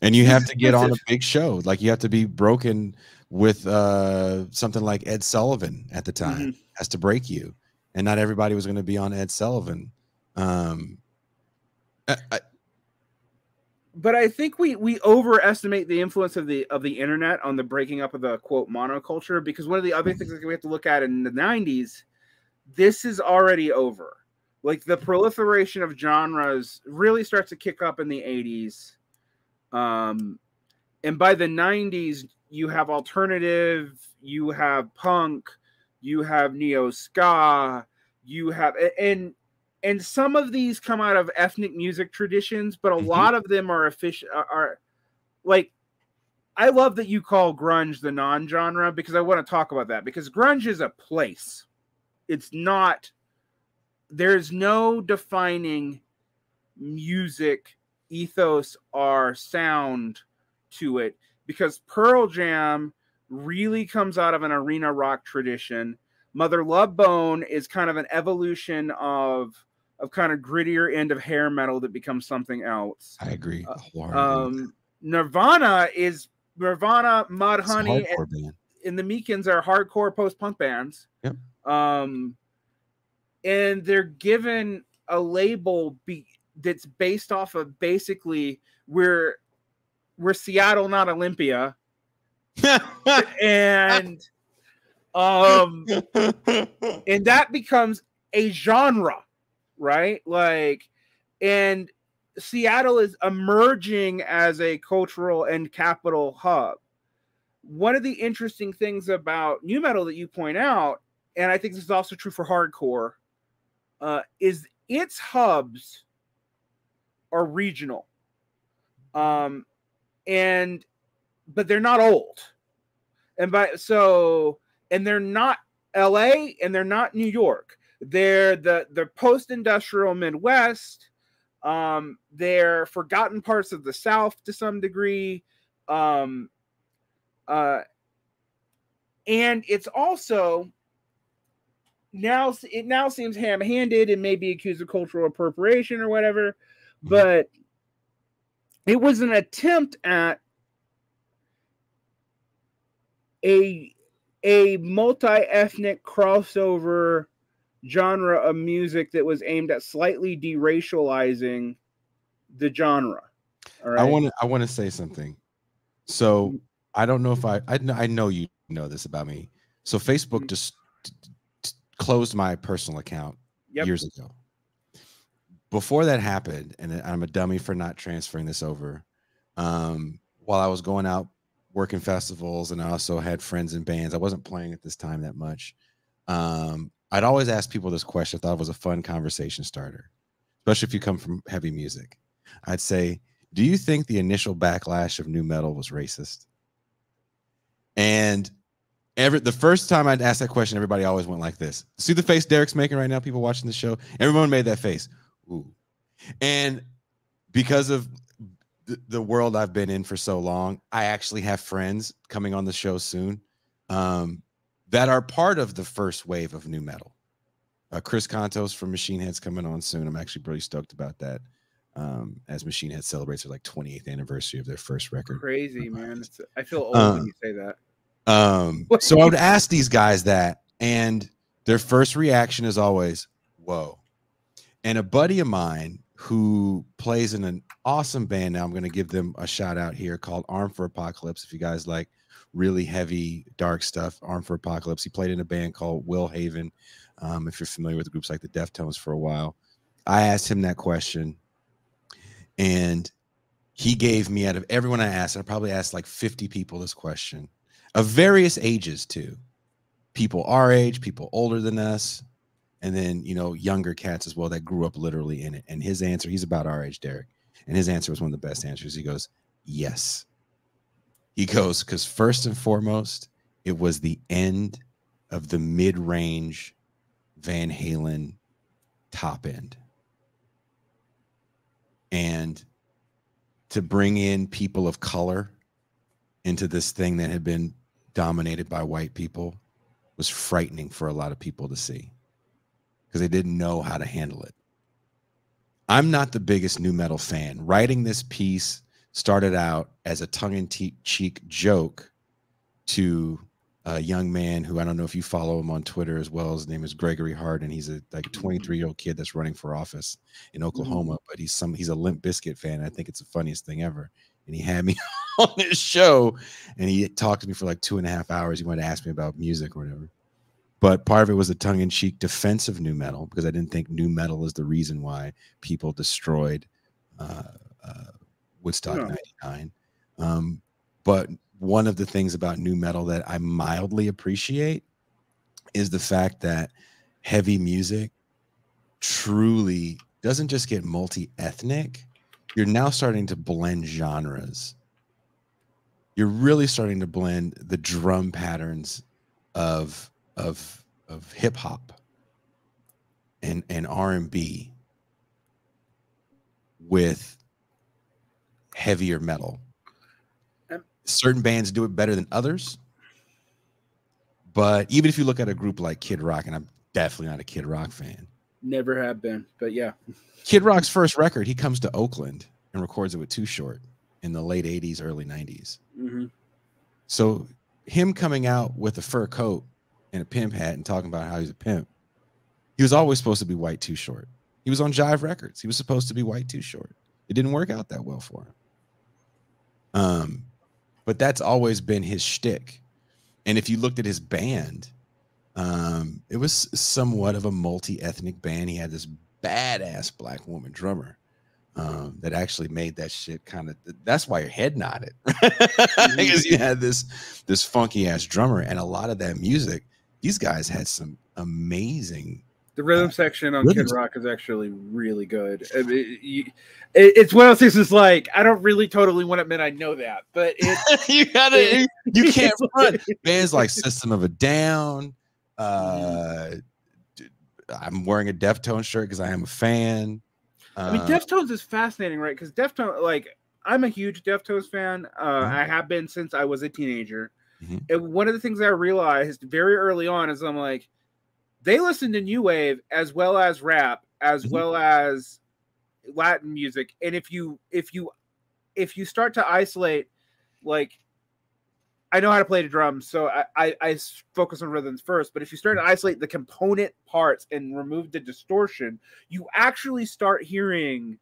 and you have to get on a big show. Like you have to be broken with uh something like Ed Sullivan at the time Mm-hmm. has to break you, and not everybody was going to be on Ed Sullivan. Um, I, I, but I think we we overestimate the influence of the of the internet on the breaking up of the quote monoculture because one of the other things that we have to look at in the 90s this is already over like the proliferation of genres really starts to kick up in the 80s um and by the 90s you have alternative you have punk you have neo ska you have and and some of these come out of ethnic music traditions but a Mhm. lot of them are official are, are like i love that you call grunge the non-genre because i want to talk about that because grunge is a place it's not there's no defining music ethos or sound to it because pearl jam really comes out of an arena rock tradition mother love bone is kind of an evolution of of kind of grittier end of hair metal that becomes something else. I agree. Uh. Um, Nirvana is Nirvana, Mud It's a Honey, and, and the Melvins are hardcore post punk bands. Yep. Um, and they're given a label be, that's based off of basically we're we're Seattle, not Olympia, [LAUGHS] and um, [LAUGHS] and that becomes a genre, right? Like, and Seattle is emerging as a cultural and capital hub. One of the interesting things about nu metal that you point out, and I think this is also true for hardcore, uh, is its hubs are regional. Um, and but they're not old. And by so and they're not LA and they're not New York. They're the the post-industrial Midwest. Um, they're forgotten parts of the South to some degree. Um, uh, and it's also now it now seems ham-handed and maybe accused of cultural appropriation or whatever, but it was an attempt at a a multi-ethnic crossover genre of music that was aimed at slightly deracializing the genre. All right. I want to I want to say something. So I don't know if I I know, I know you know this about me. So Facebook Mhm. just closed my personal account Yep. years ago. Before that happened, and I'm a dummy for not transferring this over. Um, while I was going out working festivals, and I also had friends in bands, I wasn't playing at this time that much. Um, I'd always ask people this question. I thought it was a fun conversation starter, especially if you come from heavy music. I'd say, do you think the initial backlash of nu metal was racist? And every the first time I'd ask that question, everybody always went like this. See the face Derick's making right now, people watching the show? Everyone made that face. Ooh. And because of the, the world I've been in for so long, I actually have friends coming on the show soon um, that are part of the first wave of nu metal. Uh, Chris Kontos from Machine Head's coming on soon. I'm actually really stoked about that. Um, as Machine Head celebrates their like 28th anniversary of their first record. crazy, man. It's, I feel old Uh, when you say that. Um, [LAUGHS] so I would ask these guys that, and their first reaction is always, whoa. And a buddy of mine who plays in an awesome band now, I'm going to give them a shout out here called Arm for Apocalypse. If you guys like really heavy, dark stuff, Arm for Apocalypse. He played in a band called Will Haven. Um, if you're familiar with groups like the Deftones for a while, I asked him that question, and he gave me out of everyone I asked, I probably asked like 50 people this question of various ages too. People our age, people older than us, and then you know younger cats as well that grew up literally in it. And his answer, he's about our age, Derick, and his answer was one of the best answers. He goes, "Yes." He goes because first and foremost, it was the end of the mid-range Van Halen top end, and to bring in people of color into this thing that had been dominated by white people was frightening for a lot of people to see because they didn't know how to handle it. I'm not the biggest nu metal fan. Writing this piece started out as a tongue in cheek joke to a young man who I don't know if you follow him on Twitter as well. His name is Gregory Hart, and he's a like mm-hmm. 23 year old kid that's running for office in mm-hmm. Oklahoma. But he's some he's a Limp Bizkit fan. I think it's the funniest thing ever. And he had me [LAUGHS] [LAUGHS] on his show, and he talked to me for like two and a half hours. He wanted to ask me about music or whatever. But part of it was a tongue in cheek defense of nu metal because I didn't think nu metal is the reason why people destroyed uh, uh, Woodstock No. 99. Um, but one of the things about nu metal that I mildly appreciate is the fact that heavy music truly doesn't just get multi ethnic, you're now starting to blend genres. You're really starting to blend the drum patterns of of of hip hop and and R&B with heavier metal. Certain bands do it better than others. But even if you look at a group like Kid Rock, and I'm definitely not a Kid Rock fan, Never have been, but yeah. Kid Rock's first record, he comes to Oakland and records it with Too Short in the late 80s, early 90s. hmm So him coming out with a fur coat and a pimp hat and talking about how he's a pimp, he was always supposed to be white too short. He was on Jive Records. He was supposed to be white too short. It didn't work out that well for him. Um, but that's always been his shtick. And if you looked at his band, um, it was somewhat of a multi-ethnic band. He had this badass black woman drummer um, that actually made that shit kind of. That's why your head nodded [LAUGHS] because you had this this funky ass drummer, and a lot of that music. These guys had some amazing. The rhythm Uh, section on rhythm Kid Rock is actually really good. I mean, you- it- it's one of those things. Is like I don't really totally want to admit I know that, but it [LAUGHS] you gotta. You, you [LAUGHS] can't like- bands like System of a Down. Uh, d- I'm wearing a Deftone shirt because I am a fan. I mean, Uh, Deftones is fascinating, right? Because Deftone, like, I'm a huge Deftones fan. Uh, Mhm. I have been since I was a teenager. Mhm. And one of the things I realized very early on is I'm like, they listen to new wave as well as rap, as Mhm. well as Latin music. And if you if you if you start to isolate, like, I know how to play the drums, so I focus on rhythms first. But if you start to isolate the component parts and remove the distortion, you actually start hearing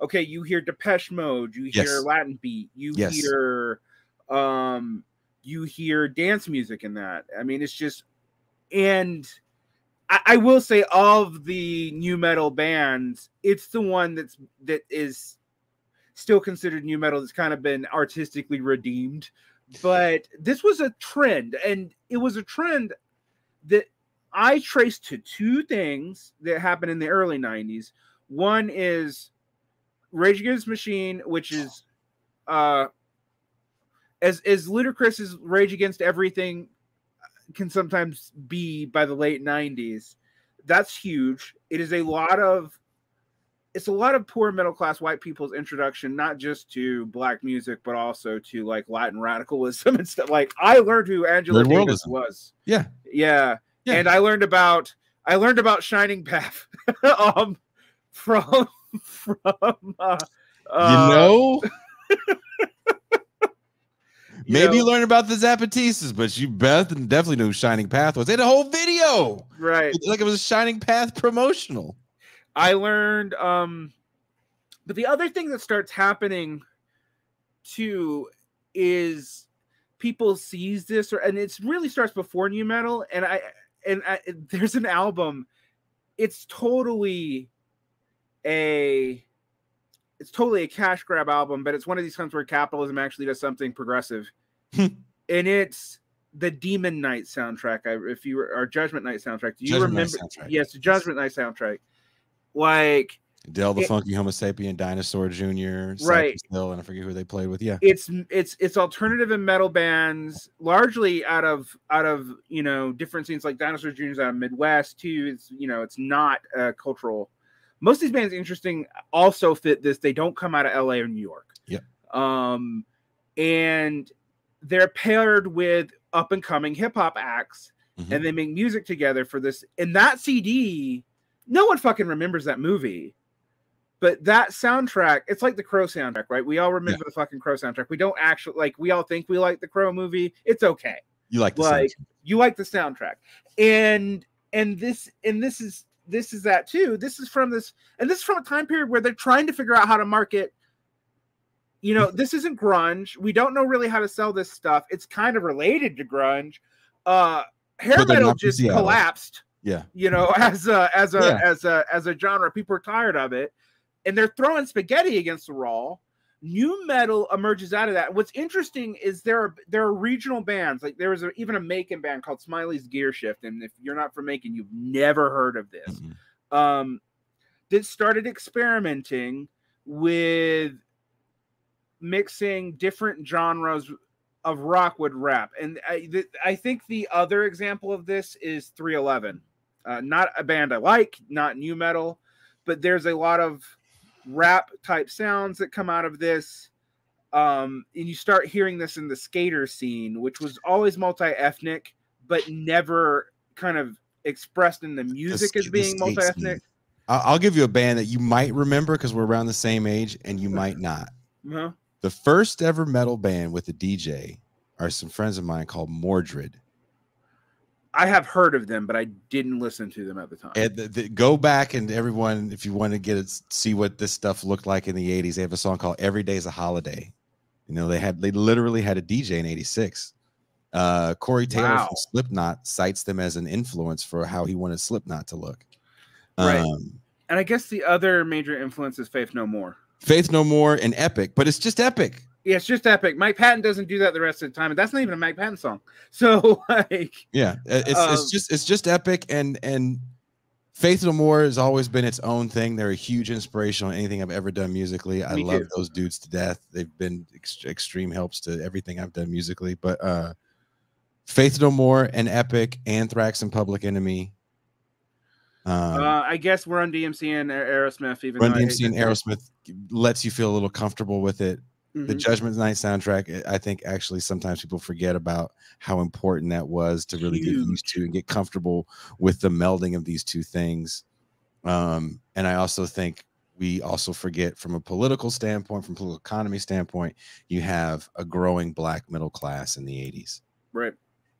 okay you hear depeche mode you hear Yes. latin beat you Yes. hear um you hear dance music in that i mean it's just and I, I will say of the nu metal bands it's the one that's that is still considered nu metal that's kind of been artistically redeemed but this was a trend and it was a trend that I traced to two things that happened in the early 90s. One is Rage Against Machine, which is uh as as ludicrous as Rage Against Everything can sometimes be by the late 90s. That's huge. It is a lot of it's a lot of poor middle class white people's introduction, not just to black music, but also to like Latin radicalism [LAUGHS] and stuff. Like I learned who Angela Davis was. Yeah. Yeah. Yeah. And I learned about I learned about Shining Path [LAUGHS] um from from uh, you uh, know, [LAUGHS] maybe you know, learned about the Zapatistas, but you Beth definitely knew who Shining Path was. They had a whole video, right. like it was a Shining Path promotional. I learned um but the other thing that starts happening too is people sees this or and it's really starts before nu metal and I and I, there's an album it's totally a it's totally a cash grab album but it's one of these times where capitalism actually does something progressive and it's the Demon Night soundtrack. I, if you were, or Judgment Night soundtrack, do you Judgment remember? Yes, the Judgment Night soundtrack. Like Del the It- Funky Homo Sapien, Dinosaur Jr., Right. Hill, and I forget who they played with. Yeah, it's it's it's alternative and metal bands, largely out of out of you know different scenes like Dinosaur Jr.'s out of Midwest too. It's you know it's not uh, cultural. Most of these bands, interesting, also fit this. They don't come out of L.A. or New York. Yep. Um, and they're paired with up and coming hip hop acts, Mhm. and they make music together for this. And that CD, no one fucking remembers that movie. But that soundtrack, it's like the Crow soundtrack, right? We all remember the fucking Crow soundtrack. We don't actually like. We all think we like the Crow movie. It's okay. you like the Like soundtrack. you like the soundtrack, and and this and this is this is that too. This is from this, and this is from a time period where they're trying to figure out how to market. You know, this isn't grunge. We don't know really how to sell this stuff. It's kind of related to grunge. Uh, hair metal just collapsed Yeah, you know, [LAUGHS] as a as a Yeah. as a as a genre. People are tired of it, and they're throwing spaghetti against the wall. Nu metal emerges out of that. What's interesting is there are there are regional bands. Like there was a, even a Macon band called Smiley's Gear Shift, and if you're not from Macon, you've never heard of this. Mhm. Um, that started experimenting with mixing different genres of rock with rap. And I, I think the other example of this is 311. Uh, not a band I like, not nu metal, but there's a lot of rap type sounds that come out of this. Um, and you start hearing this in the skater scene, which was always multi ethnic, but never kind of expressed in the music as being multi ethnic. I'll give you a band that you might remember because we're around the same age, and you might not. Huh? The first ever metal band with a DJ are some friends of mine called Mordred. I have heard of them, but I didn't listen to them at the time. The, the, go back and everyone, if you want to get it, see what this stuff looked like in the '80s, they have a song called "Every Day's a Holiday." You know, they had they literally had a DJ in '86. Uh, Corey Taylor Wow. from Slipknot cites them as an influence for how he wanted Slipknot to look. Right. Um, and I guess the other major influence is Faith No More. Faith No More and Epic, but it's just Epic. Yeah, it's just epic. Mike Patton doesn't do that the rest of the time, and that's not even a Mike Patton song. [LAUGHS] So like, Yeah, it's Um, it's just it's just epic and and Faith No More has always been its own thing. They're a huge inspiration on anything I've ever done musically. I love too. those dudes to death. They've been ex- extreme helps to everything I've done musically. But uh Faith No More and Epic, Anthrax and Public Enemy. Um, uh, I guess we're on DMC and Aerosmith. Even Run though DMC and. Aerosmith lets you feel a little comfortable with it. The Mhm. Judgment Night soundtrack, I I think actually sometimes people forget about how important that was to really get used to and get comfortable with the melding of these two things. Um, and I also think we also forget from a political standpoint, from political economy standpoint, you have a growing black middle class in the 80s. right.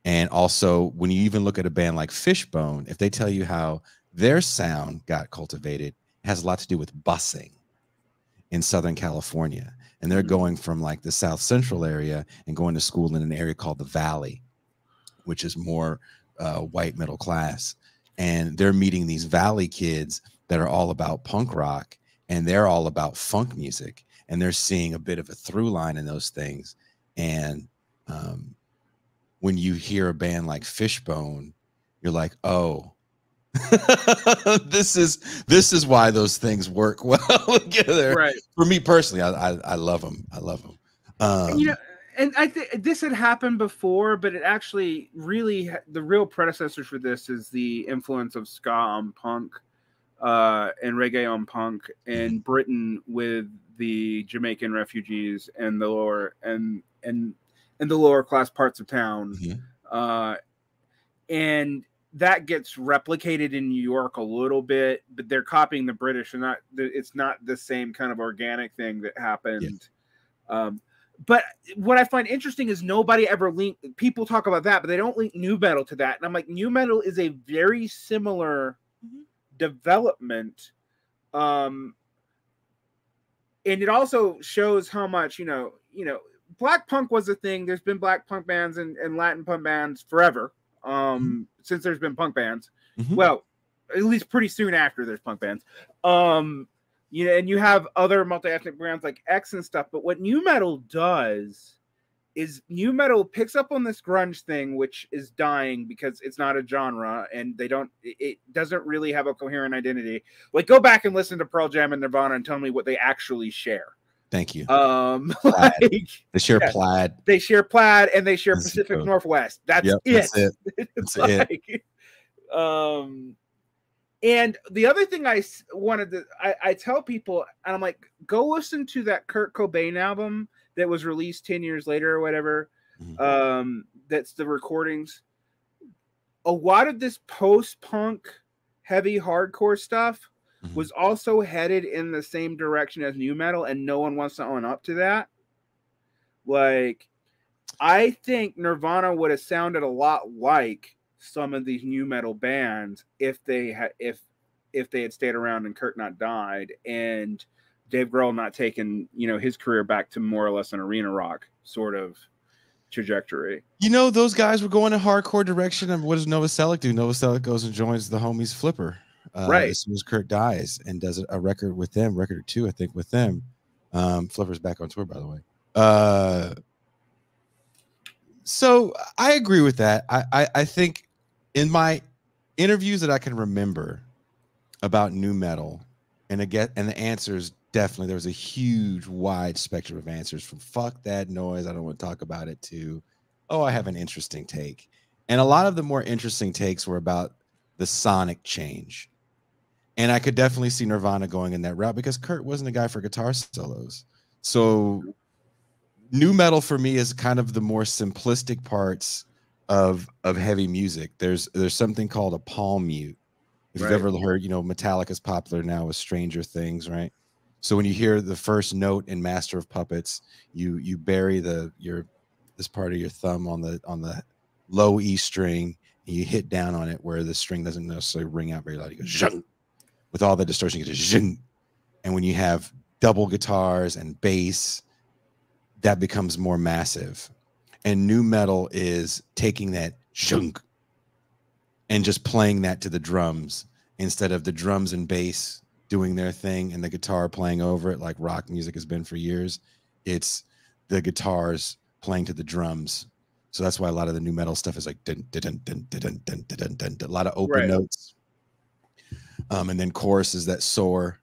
And also, when you even look at a band like Fishbone, if they tell you how their sound got cultivated, it has a lot to do with busing in Southern California. And they're going from like the South Central area and going to school in an area called the Valley, which is more uh, white middle class. And they're meeting these Valley kids that are all about punk rock and they're all about funk music. And they're seeing a bit of a through line in those things. And um, when you hear a band like Fishbone, you're like, oh, [LAUGHS] this is this is why those things work [LAUGHS] well together. Right. For me personally, I I, I love them. I love them. Um, And, you know, and I think this had happened before, but it actually really the real predecessor for this is the influence of ska on punk uh, and reggae on punk in Britain with the Jamaican refugees and the lower and and and the lower class parts of town. Mhm. Uh, and that gets replicated in New York a little bit, but they're copying the British, and not it's not the same kind of organic thing that happened. Um, but what I find interesting is nobody ever link. People talk about that, but they don't link nu metal to that. And I'm like, nu metal is a very similar development, um, and it also shows how much you know. You know, black punk was a thing. There's been black punk bands and, and Latin punk bands forever. Um, since there's been punk bands. Mhm. Well, at least pretty soon after there's punk bands. Um, you know, and you have other multi-ethnic bands like X and stuff. But what nu metal does is nu metal picks up on this grunge thing, which is dying because it's not a genre and they don't. It doesn't really have a coherent identity. Like, go back and listen to Pearl Jam and Nirvana and tell me what they actually share. Thank you. Um, [LAUGHS] Plaid. like They share yeah. plaid. they share plaid and they share That's Pacific. Northwest. That's Yep, it. that's it. [LAUGHS] It's That's it. um, and the other thing I wanted to, I, I tell people, and I'm like, go listen to that Kurt Cobain album that was released 10 years later or whatever. Mhm. Um, that's the recordings. A lot of this post punk heavy hardcore stuff Mhm. was also headed in the same direction as nu metal, and no one wants to own up to that. Like, I think Nirvana would have sounded a lot like some of these nu metal bands if they had if if they had stayed around and Kurt not died and Dave Grohl not taken you know his career back to more or less an arena rock sort of trajectory. You know, those guys were going in hardcore direction. And what does Novoselic do? Novoselic goes and joins the homies Flipper. Uh, Right. As soon as Kurt dies and does a- record with them, record or two, I think, with them. Um, Flipper's back on tour, by the way. Uh, so I agree with that. I, I, I think in my interviews that I can remember about nu metal, and again, and the answers definitely there was a huge wide spectrum of answers from fuck that noise, I don't want to talk about it to oh, I have an interesting take. And a lot of the more interesting takes were about the sonic change. And I could definitely see Nirvana going in that route because Kurt wasn't a guy for guitar solos. So nu metal for me is kind of the more simplistic parts of of heavy music. There's there's something called a palm mute If Right. you've ever heard, you know, Metallica's popular now with Stranger Things, right? So when you hear the first note in Master of Puppets, you you bury the your this part of your thumb on the on the low E string and you hit down on it where the string doesn't necessarily ring out very loud. You go zhung. With all the distortion, you get. And when you have double guitars and bass, that becomes more massive. And nu metal is taking that zhunk and just playing that to the drums instead of the drums and bass doing their thing and the guitar playing over it like rock music has been for years. It's the guitars playing to the drums. So that's why a lot of the nu metal stuff is like dun, dun, dun, dun, dun, dun, dun, dun, dun, a lot of open Right. notes. Um, and then choruses that soar.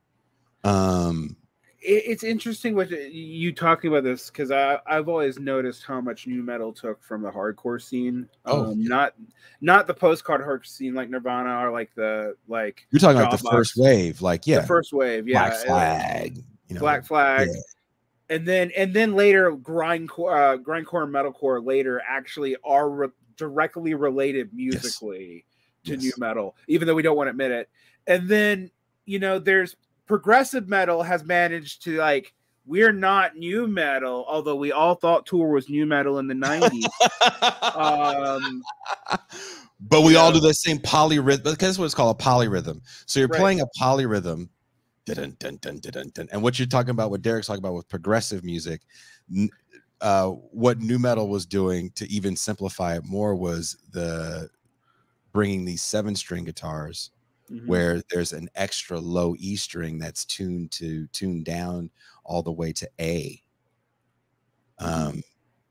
Um, it, it's interesting what you talking about this because I I've always noticed how much nu metal took from the hardcore scene. Oh, um, not not the postcard hardcore scene like Nirvana or like the like you're talking about the Jawbox. first wave, like yeah, the first wave, yeah, Black and- Flag, you know, Black Flag, yeah. and then and then later grindcore, uh, grindcore, and metalcore later actually are re- directly related musically to Yes. nu metal, even though we don't want to admit it. And then you know, there's progressive metal has managed to like we're not nu metal, although we all thought Tool was nu metal in the '90s. um, [LAUGHS] but we all do the same polyrhythm because that's what it's called a polyrhythm. So you're Right. playing a polyrhythm, dun, dun, dun, dun, dun, dun. and what you're talking about, what Derick's talking about with progressive music, uh, what nu metal was doing to even simplify it more was the bringing these seven string guitars mhm. where there's an extra low E string that's tuned to tuned down all the way to A. Um,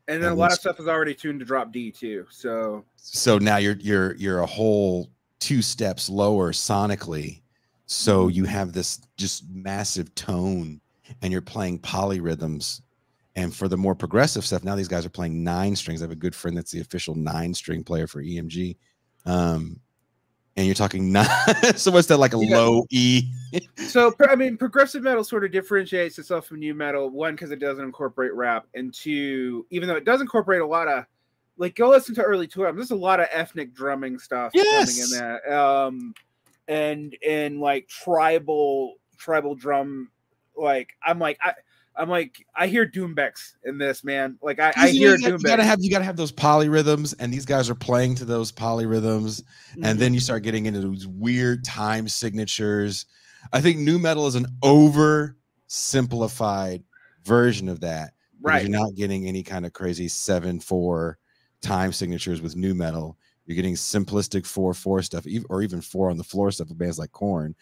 and then a lot of stuff is already tuned to drop D too. So so now you're you're you're a whole two steps lower sonically so you have this just massive tone and you're playing polyrhythms and for the more progressive stuff now these guys are playing nine strings i have a good friend that's the official nine string player for emg um and you're talking [LAUGHS] nine so what's that like a Yeah. low e so I mean, progressive metal sort of differentiates itself from nu metal. One, because it doesn't incorporate rap, and two, even though it does incorporate a lot of, like, go listen to early Tool. There's a lot of ethnic drumming stuff coming Yes. in that, um, and and like tribal tribal drum. Like, I'm like I. I'm like, I hear doumbeks in this, man. Like, I, I hear know, you, got- you doumbeks. gotta have you gotta have those polyrhythms and these guys are playing to those polyrhythms Mhm. and then you start getting into those weird time signatures. I think nu metal is an over simplified version of that. right. You're not getting any kind of crazy seven four time signatures with nu metal. You're getting simplistic four four stuff, or even four on the floor stuff with bands like Korn.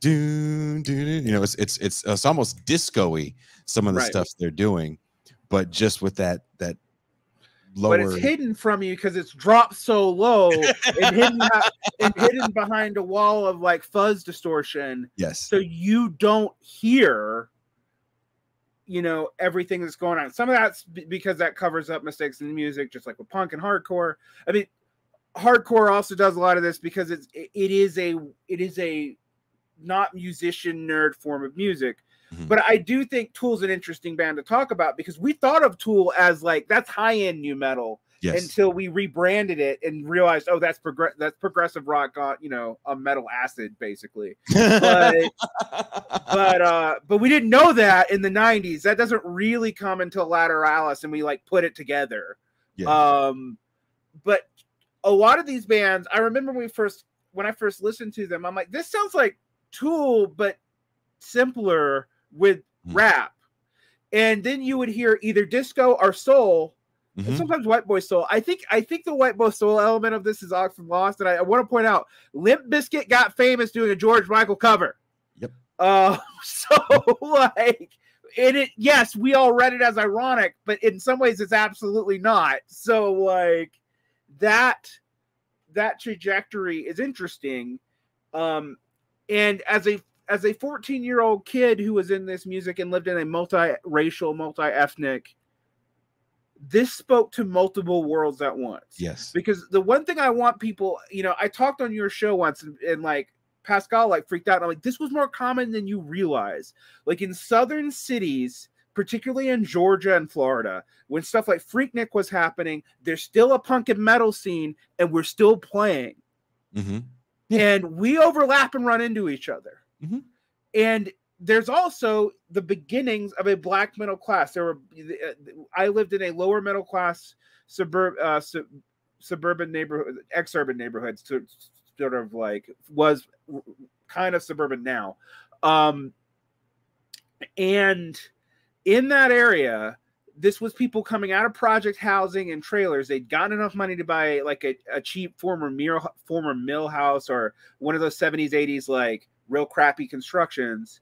Doo, doo, doo. You know, it's it's it's it's almost disco-y some of the Right. stuff they're doing, but just with that that lower. but it's hidden from you because it's dropped so low and hidden and hidden behind a wall of like fuzz distortion yes, so you don't hear you know everything that's going on some of that's because that covers up mistakes in the music just like with punk and hardcore i mean hardcore also does a lot of this because it's it it is a it is a not musician nerd form of music Mhm. but i do think tool's an interesting band to talk about because we thought of tool as like that's high-end nu metal yes, until we rebranded it and realized oh that's progress that's progressive rock on you know a metal acid basically [LAUGHS] but but uh but we didn't know that in the 90s that doesn't really come until Lateralus and we like put it together Yeah. um but a lot of these bands i remember when we first when i first listened to them i'm like this sounds like tool but simpler with Mhm. rap and then you would hear either disco or soul and Mhm. sometimes white boy soul. I think I think the white boy soul element of this is often lost. And I, I want to point out, Limp Bizkit got famous doing a George Michael cover. Yep. Uh, [LAUGHS] so like, and it yes, we all read it as ironic, but in some ways it's absolutely not. So like that that trajectory is interesting. Um, and as a as a 14 year old kid who was in this music and lived in a multiracial, multi-ethnic this spoke to multiple worlds at once. yes, Because the one thing I want people, you know, I talked on your show once and, and like Pascal like freaked out. And I'm like, this was more common than you realize. Like in southern cities, particularly in Georgia and Florida, when stuff like Freaknik was happening, there's still a punk and metal scene, and we're still playing. hmm and we overlap and run into each other. Mhm. And there's also the beginnings of a black middle class. There were I lived in a lower middle class suburb uh, sub, suburban neighborhood, exurban neighborhood, so, sort of like was kind of suburban now. Um, and in that area, this was people coming out of project housing and trailers. They'd gotten enough money to buy like a, a cheap former mill, former mill house or one of those 70s, 80s, like real crappy constructions.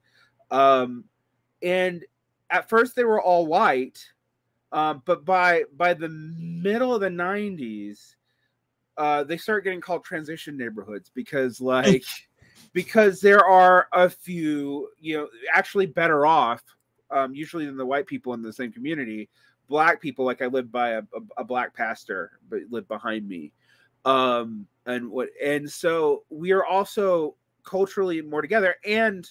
Um, and at first they were all white, um, but by by the middle of the 90s, uh, they start getting called transition neighborhoods because like [LAUGHS] because there are a few you know actually better off um, usually than the white people in the same community. Black people like i lived by a, a, a black pastor but lived behind me. Um and what and so we are also culturally more together and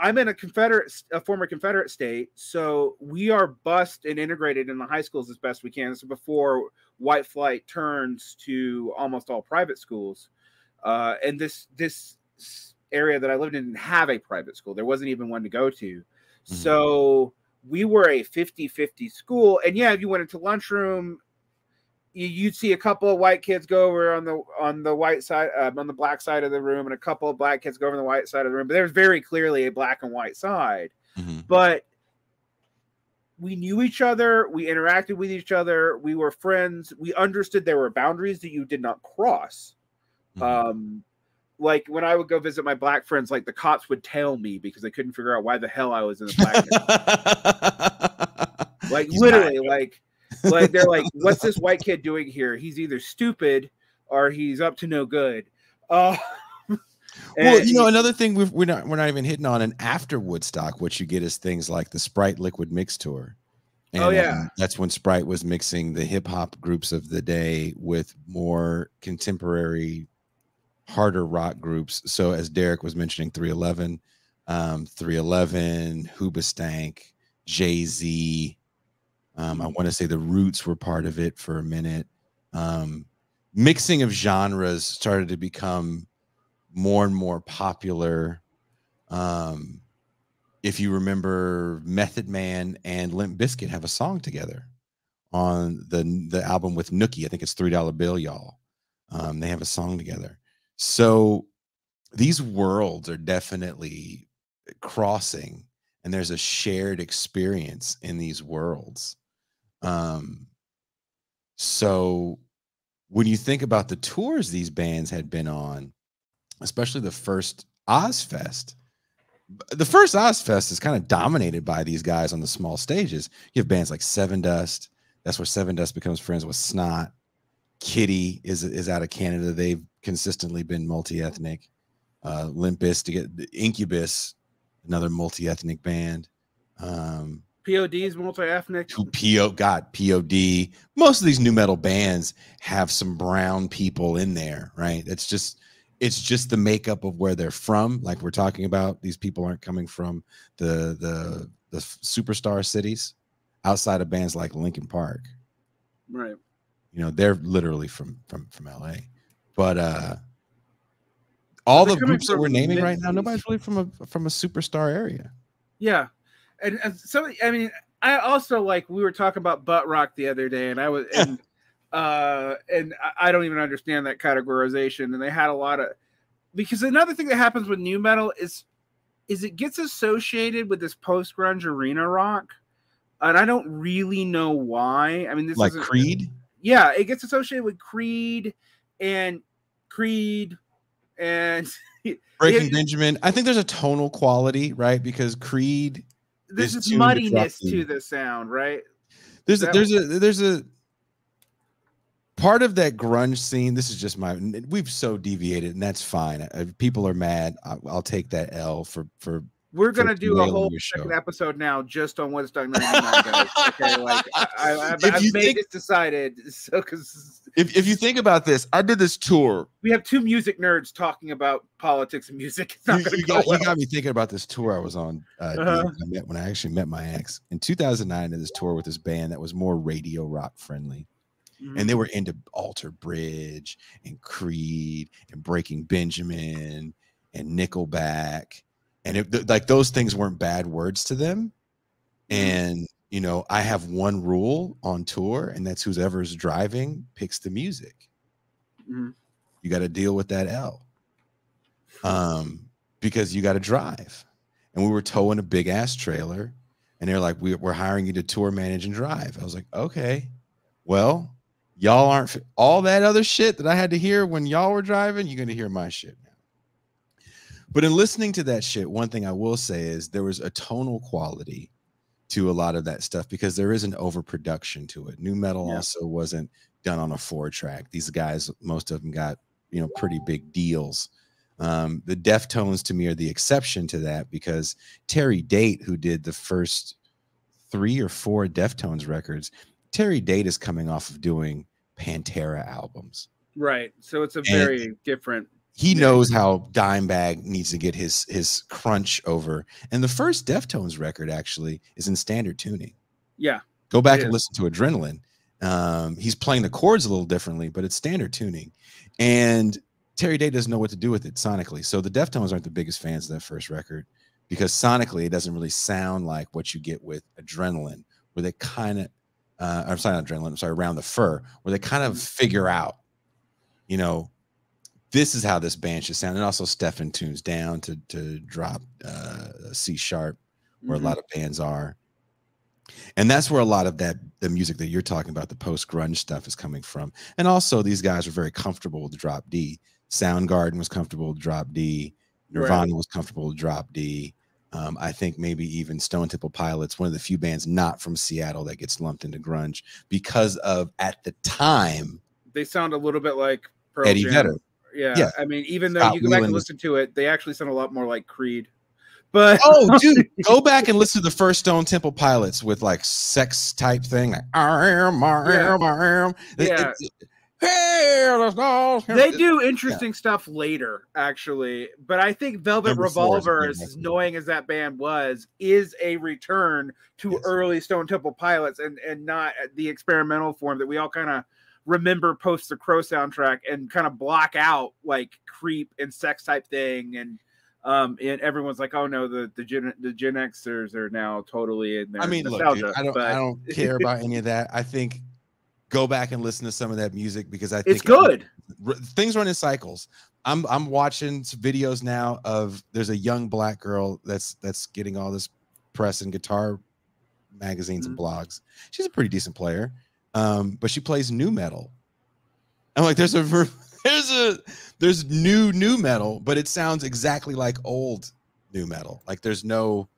i'm in a confederate a former confederate state so we are bussed and integrated in the high schools as best we can. So before white flight turns to almost all private schools uh and this this area that i lived in didn't have a private school. There wasn't even one to go to so we were a 50-50 school and yeah if you went into lunchroom you, you'd see a couple of white kids go over on the on the white side uh, on the black side of the room and a couple of black kids go over on the white side of the room but there's very clearly a black and white side Mhm. but we knew each other we interacted with each other we were friends we understood there were boundaries that you did not cross Mhm. um like when i would go visit my black friends like the cops would tail me because they couldn't figure out why the hell i was in the black [LAUGHS] [LAUGHS] like He's literally like like they're like [LAUGHS] what's this white kid doing here he's either stupid or he's up to no good uh Well, you know, another thing we've, we're not we're not even hitting on, and after Woodstock, what you get is things like the Sprite Liquid Mix Tour. And, Oh, yeah. um, that's when Sprite was mixing the hip hop groups of the day with more contemporary, harder rock groups. So, as Derick was mentioning, 311, um, 311, Hoobastank, Jay Z. Um, I want to say the Roots were part of it for a minute. Um, mixing of genres started to become more and more popular. Um, if you remember, Method Man and Limp Bizkit have a song together on the the album with Nookie. I think it's Three Dollar Bill, y'all. Um, they have a song together. So these worlds are definitely crossing, and there's a shared experience in these worlds. Um, so when you think about the tours these bands had been on, especially the first Ozzfest. The first Ozzfest is kind of dominated by these guys on the small stages. You have bands like Sevendust. That's where Sevendust becomes friends with Snot. Kittie is is out of Canada. They've consistently been multi-ethnic. Uh, Limp Bizkit, the Incubus, another multi-ethnic band. Um, pod's multi-ethnic who PO got POD. Most of these nu metal bands have some brown people in there, right? It's just it's just the makeup of where they're from. Like we're talking about, these people aren't coming from the the the superstar cities outside of bands like Linkin Park. right You know, they're literally from from from LA. But uh all the groups that we're naming right now, nobody's really from a from a superstar area. Yeah, and, and so I mean, I also like we were talking about butt rock the other day, and I was and [LAUGHS] uh and I- don't even understand that categorization. And they had a lot of because another thing that happens with nu metal is is it gets associated with this post grunge arena rock, and I don't really know why. I mean, this like Creed. yeah, it gets associated with Creed and Creed and [LAUGHS] Breaking it- Benjamin. I think there's a tonal quality, right? Because Creed there's is this muddiness to the sound, right? there's a, there's a there's a part of that grunge scene. This is just my we've so deviated, and that's fine. Uh, people are mad. I'll take that L for for. We're gonna do a whole second show. episode now just on '99, guys. Okay, like I, I, [LAUGHS] I've, If I've you made think- this decided. [LAUGHS] So because If if you think about this, I did this tour. we have two music nerds talking about politics and music, [LAUGHS] it's not You, you go got, well. you got me thinking about this tour I was on. Uh, Uh-huh. when I met when I actually met my ex in 2009. I did this tour with this band that was more radio rock friendly, and they were into Alter Bridge and Creed and Breaking Benjamin and Nickelback, and it, like those things weren't bad words to them. And you know, I have one rule on tour, and that's whoever's driving picks the music. Mhm. You got to deal with that L, um, because you got to drive. And we were towing a big ass trailer, and they're like, we, "We're hiring you to tour, manage, and drive." I was like, "Okay, well." Y'all aren't all that other shit that I had to hear when y'all were driving. You're gonna hear my shit. But in listening to that shit, one thing I will say is there was a tonal quality to a lot of that stuff because there is an overproduction to it. Nu metal Yeah. also wasn't done on a four track. These guys, most of them got, you know, pretty big deals. Um, the Deftones to me are the exception to that because Terry Date, who did the first three or four Deftones records, Terry Date is coming off of doing Pantera albums Right. So it's a very different. He knows how Dimebag needs to get his his crunch over. And the first Deftones record actually is in standard tuning. Yeah. Go back and listen to Adrenaline. Um, he's playing the chords a little differently, but it's standard tuning. And Terry Day doesn't know what to do with it sonically. So the Deftones aren't the biggest fans of that first record because sonically it doesn't really sound like what you get with Adrenaline, where they kind of uh, I'm sorry, not adrenaline. I'm sorry, around the fur, where they kind of figure out, you know, this is how this band should sound. And also Stefan tunes down to to drop uh, C sharp, where Mhm. a lot of bands are. And that's where a lot of that the music that you're talking about, the post grunge stuff, is coming from. And also, these guys are very comfortable with drop D. Soundgarden was comfortable with drop D. Right. Nirvana was comfortable with drop D. Um, I think maybe even Stone Temple Pilots, one of the few bands not from Seattle that gets lumped into grunge because of at the time They sound a little bit like Pearl Eddie Jam. Vedder. Yeah. Yeah. I mean, even though Scott you go back Weiland and listen to it, they actually sound a lot more like Creed. But Oh, [LAUGHS] dude, go back and listen to the first Stone Temple Pilots with like sex type thing, like I am, I am, I am. Yeah. it- it- hey, there's no- they do interesting stuff later, actually. But I think Velvet Number Revolver, as annoying as that band was, is a return to Yes. early Stone Temple Pilots and and not the experimental form that we all kind of remember post the Crow soundtrack and kind of block out like creep and sex type thing and. Um, and everyone's like, "Oh no, the the Gen the Gen Xers are now totally in there." I mean, look, dude, I don't, but I don't [LAUGHS] care about any of that. I think go back and listen to some of that music because I think it's good. r- things run in cycles. I'm I'm watching videos now of there's a young black girl that's that's getting all this press and guitar magazines and blogs. She's a pretty decent player, um, but she plays nu metal. I'm like, there's a [LAUGHS] there's a there's new nu metal, but it sounds exactly like old nu metal. Like there's no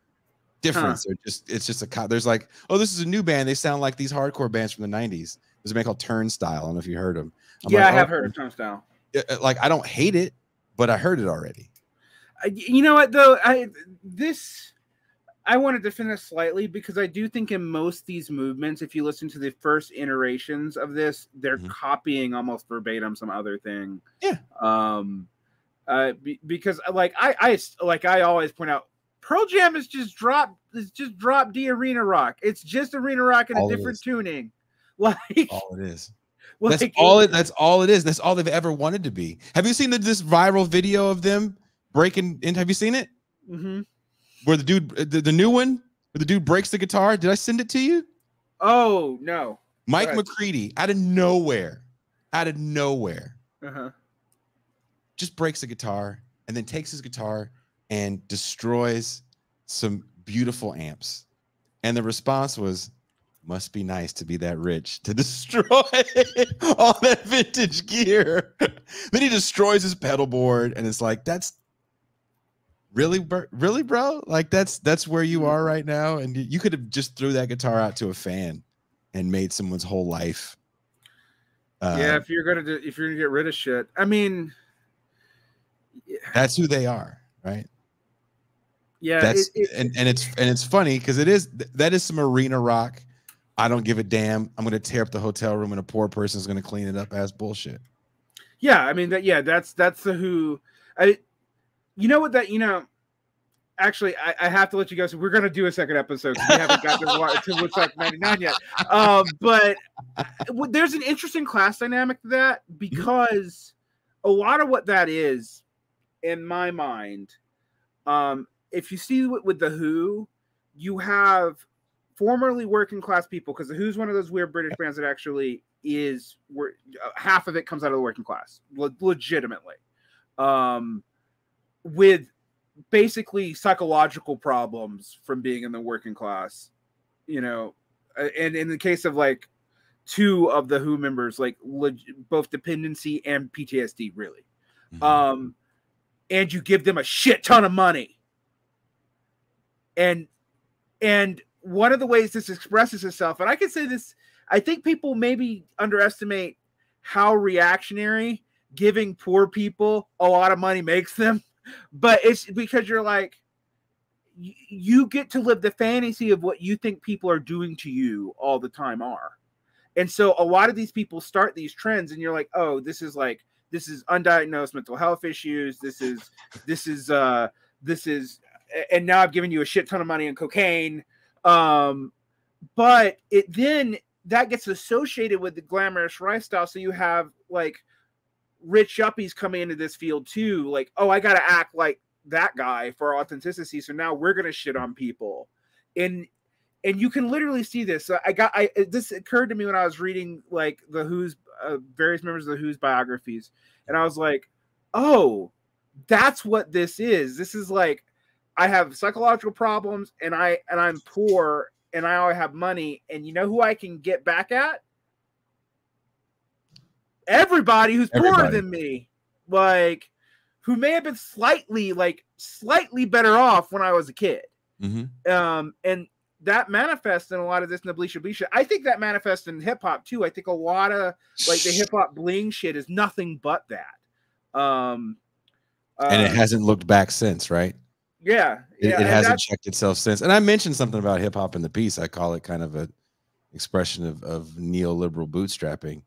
difference. They're just it's just a there's like oh this is a new band. They sound like these hardcore bands from the '90s. There's a band called Turnstile. I don't know if you heard them. I'm yeah, like, I have "Oh, heard of Turnstile. uh, like I don't hate it, but I heard it already. You know what though i this i want to defend this slightly because i do think in most these movements if you listen to the first iterations of this they're Mhm. copying almost verbatim some other thing Yeah. um uh be, because like i i like i always point out pearl jam is just drop is just drop d arena rock it's just arena rock in All a different tuning [LAUGHS] like, All it is. [LAUGHS] like That's all it. That's all it is. That's all they've ever wanted to be. Have you seen the, this viral video of them breaking in? Have you seen it? Mhm. Where the dude, the, the new one, where the dude breaks the guitar. Did I send it to you? oh no Mike Right. McCready, out of nowhere, out of nowhere, uh-huh just breaks the guitar and then takes his guitar and destroys some beautiful amps. And the response was, must be nice to be that rich to [LAUGHS] destroy all that vintage gear. [LAUGHS] then he destroys his pedal board and it's like, that's really, bro- really, bro? Like that's that's where you are right now. And you, you could have just threw that guitar out to a fan and made someone's whole life. Uh, yeah if you're gonna do, if you're gonna get rid of shit i mean that's who they are, right? yeah that's it- it- and, and it's and it's funny because it is that is some arena rock. I don't give a damn. I'm gonna tear up the hotel room and a poor person's gonna clean it up as bullshit. yeah i mean that yeah that's that's the who i you know what that you know actually, I, I have to let you go. So we're gonna do a second episode. We haven't got to, to Woodstock '99 yet. Um, but there's an interesting class dynamic to that because a lot of what that is, in my mind, um, if you see with, with the Who, you have formerly working class people because the Who's one of those weird British bands that actually is where uh, half of it comes out of the working class, le- legitimately, um, with basically psychological problems from being in the working class, you know, and in the case of like two of the Who members, like leg- both dependency and PTSD, really. Mhm. Um, and you give them a shit ton of money, and and one of the ways this expresses itself, and I can say this, I think people maybe underestimate how reactionary giving poor people a lot of money makes them but it's because you're like you get to live the fantasy of what you think people are doing to you all the time are. And so a lot of these people start these trends and you're like oh this is like this is undiagnosed mental health issues. This is this is uh this is and now i've given you a shit ton of money on cocaine. Um but it then that gets associated with the glamorous lifestyle. So you have like rich yuppies coming into this field too like oh i gotta act like that guy for authenticity so now we're gonna shit on people. And and you can literally see this. I got i this occurred to me when i was reading like the who's uh, various members of the who's biographies and i was like oh that's what this is. This is like i have psychological problems and i and i'm poor and i always have money and you know who i can get back at everybody who's poorer than me like who may have been slightly like slightly better off when i was a kid Mhm. um and that manifests in a lot of this Nablisha Blisha. I think that manifests in hip hop too. I think a lot of like the hip hop bling shit is nothing but that. Um and it uh, hasn't looked back since, right? yeah, It, yeah, it and hasn't checked itself since. And I mentioned something about hip hop in the piece. I call it kind of a expression of, of neoliberal bootstrapping.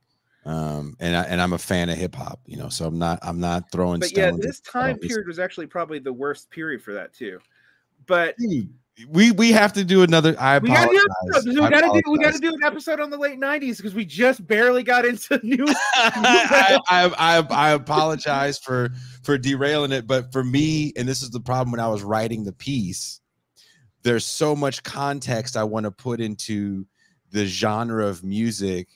Um, and I and I'm a fan of hip hop, you know, so I'm not I'm not throwing but yeah, this time period was actually probably the worst period for that too. But we we have to do another. I we gotta apologize. do episodes. we gotta do we gotta do an episode on the late nineties because we just barely got into [LAUGHS] [LAUGHS] new I, I, I, I apologize for for derailing it, but for me, and this is the problem when I was writing the piece, there's so much context I want to put into the genre of music,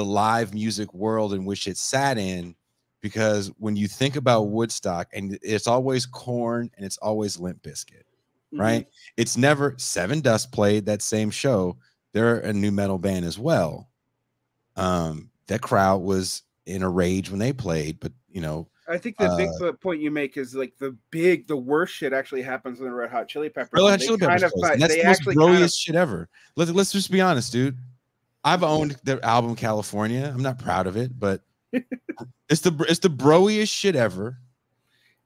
the live music world in which it sat in, because when you think about Woodstock, and it's always Korn and it's always Limp Bizkit, Mm-hmm. right? It's never Sevendust played that same show. They're a nu metal band as well. Um, that crowd was in a rage when they played, but you know, I think the big Uh, po- point you make is like the big, the worst shit actually happens in the Red Hot Chili Peppers. Red Hot Chili kind Peppers of fi- and that's the most actually kind of- shit ever. Let's let's just be honest, dude. I've owned their album California. I'm not proud of it, but [LAUGHS] it's the it's the broiest shit ever.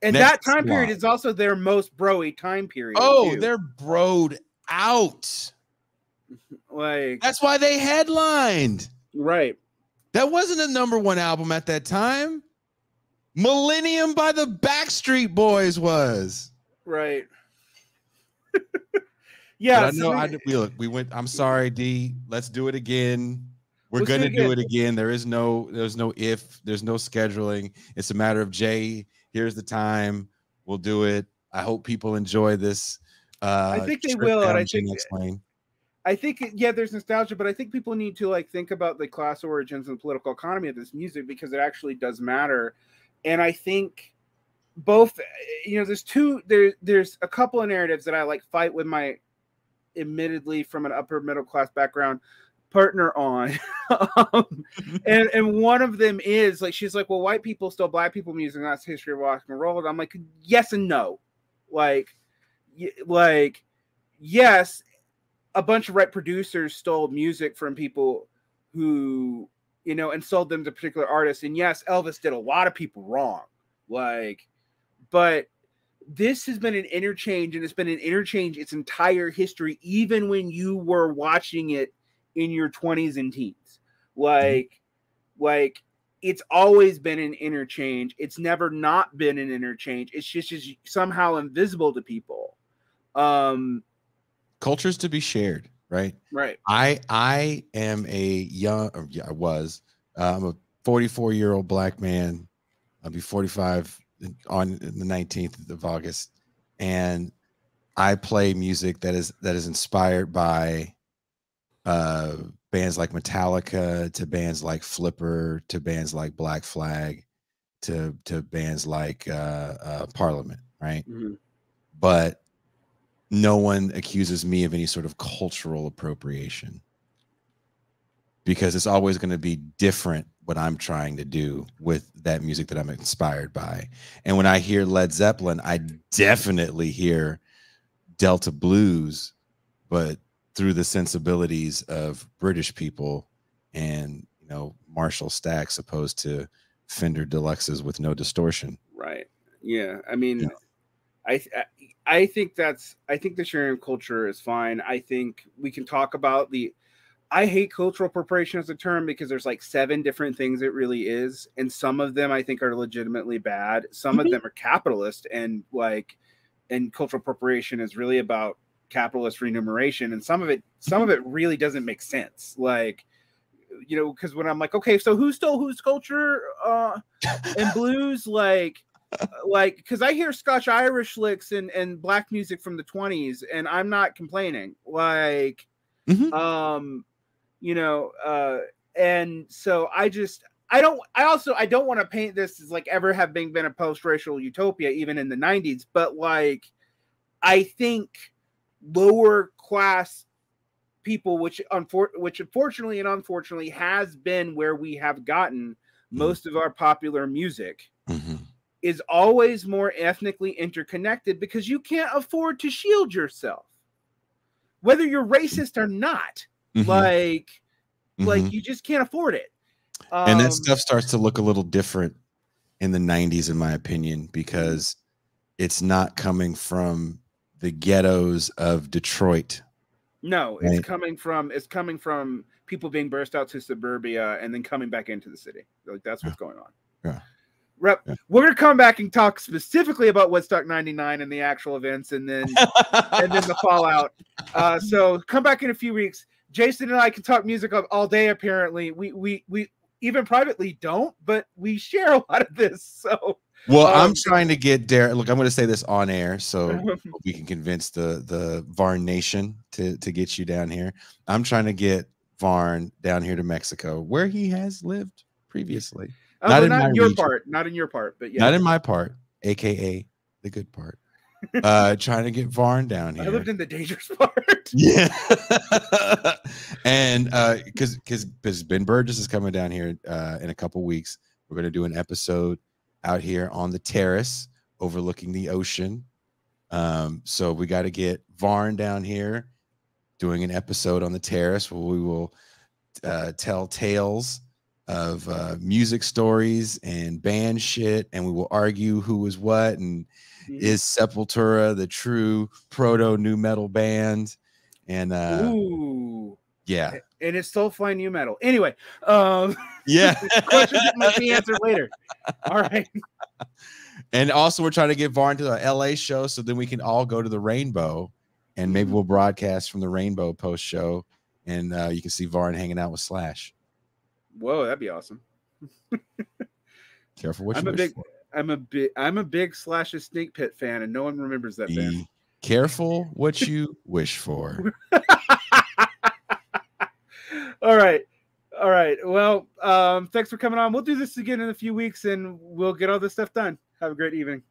and next that time period is also their most broy time period. Oh, too. they're broed out. [LAUGHS] like That's why they headlined. right. That wasn't a number one album at that time. Millennium by the Backstreet Boys was. Right. [LAUGHS] But yeah. I know. I, we- look. We went. I'm sorry, D. Let's do it again. We're Let's gonna it do it again. There is no. There's no if. There's no scheduling. It's a matter of Jay. Here's the time. We'll do it. I hope people enjoy this. Uh, I think they will, and I think- G-Next I think yeah, there's nostalgia, but I think people need to like think about the class origins and the political economy of this music because it actually does matter. And I think both you know, there's two there there's a couple of narratives that I like fight with my admittedly from an upper middle class background partner on. [LAUGHS] um, and and one of them is like she's like, well, white people stole black people music, that's history of rock and roll. And I'm like, yes and no. Like y- like yes, a bunch of right producers stole music from people who you know and sold them to particular artists and yes elvis did a lot of people wrong like but this has been an interchange and it's been an interchange its entire history even when you were watching it in your 20s and teens like like it's always been an interchange it's never not been an interchange it's just, just somehow invisible to people Um, Cultures to be shared, right? right. I I am a young yeah, I was uh, I'm a 44 year old black man. I'll be 45 in- on the 19th of August, and I play music that is that is inspired by uh, bands like Metallica, to bands like Flipper, to bands like Black Flag, to to bands like uh, uh, Parliament, right? Mhm. but no one accuses me of any sort of cultural appropriation because it's always going to be different what I'm trying to do with that music that I'm inspired by. And when I hear Led Zeppelin, I definitely hear Delta blues, but through the sensibilities of British people and, you know, Marshall Stacks opposed to Fender Deluxes with no distortion. Right. Yeah. I mean, Yeah. I I think that's I think the sharing culture is fine. I think we can talk about the. I hate cultural appropriation as a term because there's like seven different things it really is, and some of them I think are legitimately bad. Some of them are capitalist and like, and cultural appropriation is really about capitalist remuneration, and some of it some of it really doesn't make sense. Like, you know, because when I'm like, okay, so who stole whose culture? Uh, and [LAUGHS] blues like like because i hear scotch irish licks and and black music from the 20s and i'm not complaining like Mhm. um you know uh and so i just i don't i also i don't want to paint this as like ever having been a post-racial utopia even in the 90s but like i think lower class people which unfor- which unfortunately and unfortunately has been where we have gotten most of our popular music Mhm. is always more ethnically interconnected because you can't afford to shield yourself whether you're racist or not Mhm. like like Mhm. you just can't afford it and that Um, stuff starts to look a little different in the 90s in my opinion because it's not coming from the ghettos of detroit no it's Right. coming from it's coming from people being burst out to suburbia and then coming back into the city like that's what's going on Yeah. Rep, Yeah. we're gonna come back and talk specifically about Woodstock 99 and the actual events and then and then the fallout. Uh, so come back in a few weeks. Jason and I can talk music all- all day. Apparently, we we we even privately don't, but we share a lot of this. So well i'm Um, trying to get Derick. look i'm going to say this on air so [LAUGHS] we can convince the the varn nation to to get you down here i'm trying to get varn down here to mexico where he has lived previously uh, Not well, in not in your region. part, not in your part, but yeah, not in my part aka the good part uh trying to get varn down here. I lived in the dangerous [LAUGHS] part. Yeah. [LAUGHS] and uh because because because Ben Burgess is coming down here uh in a couple weeks. We're gonna do an episode out here on the terrace overlooking the ocean. Um, so we got to get Varn down here doing an episode on the terrace where we will uh tell tales of uh music stories and band shit, and we will argue who was what and is Sepultura the true proto nu metal band? And uh Ooh, yeah, and it's still Soulfly nu metal. Anyway, um, yeah. [LAUGHS] questions that might be answered later. All right. and also we're trying to get Varn to the LA show so then we can all go to the Rainbow and maybe Mm-hmm. we'll broadcast from the Rainbow post show and uh, you can see Varn hanging out with Slash. Whoa, that'd be awesome. [LAUGHS] Careful what you a big, for. I'm a big, I'm a big Slash's Snakepit fan, and no one remembers that band. Be careful [LAUGHS] what you wish for. [LAUGHS] All right. All right. Well, um, thanks for coming on. We'll do this again in a few weeks and we'll get all this stuff done. Have a great evening.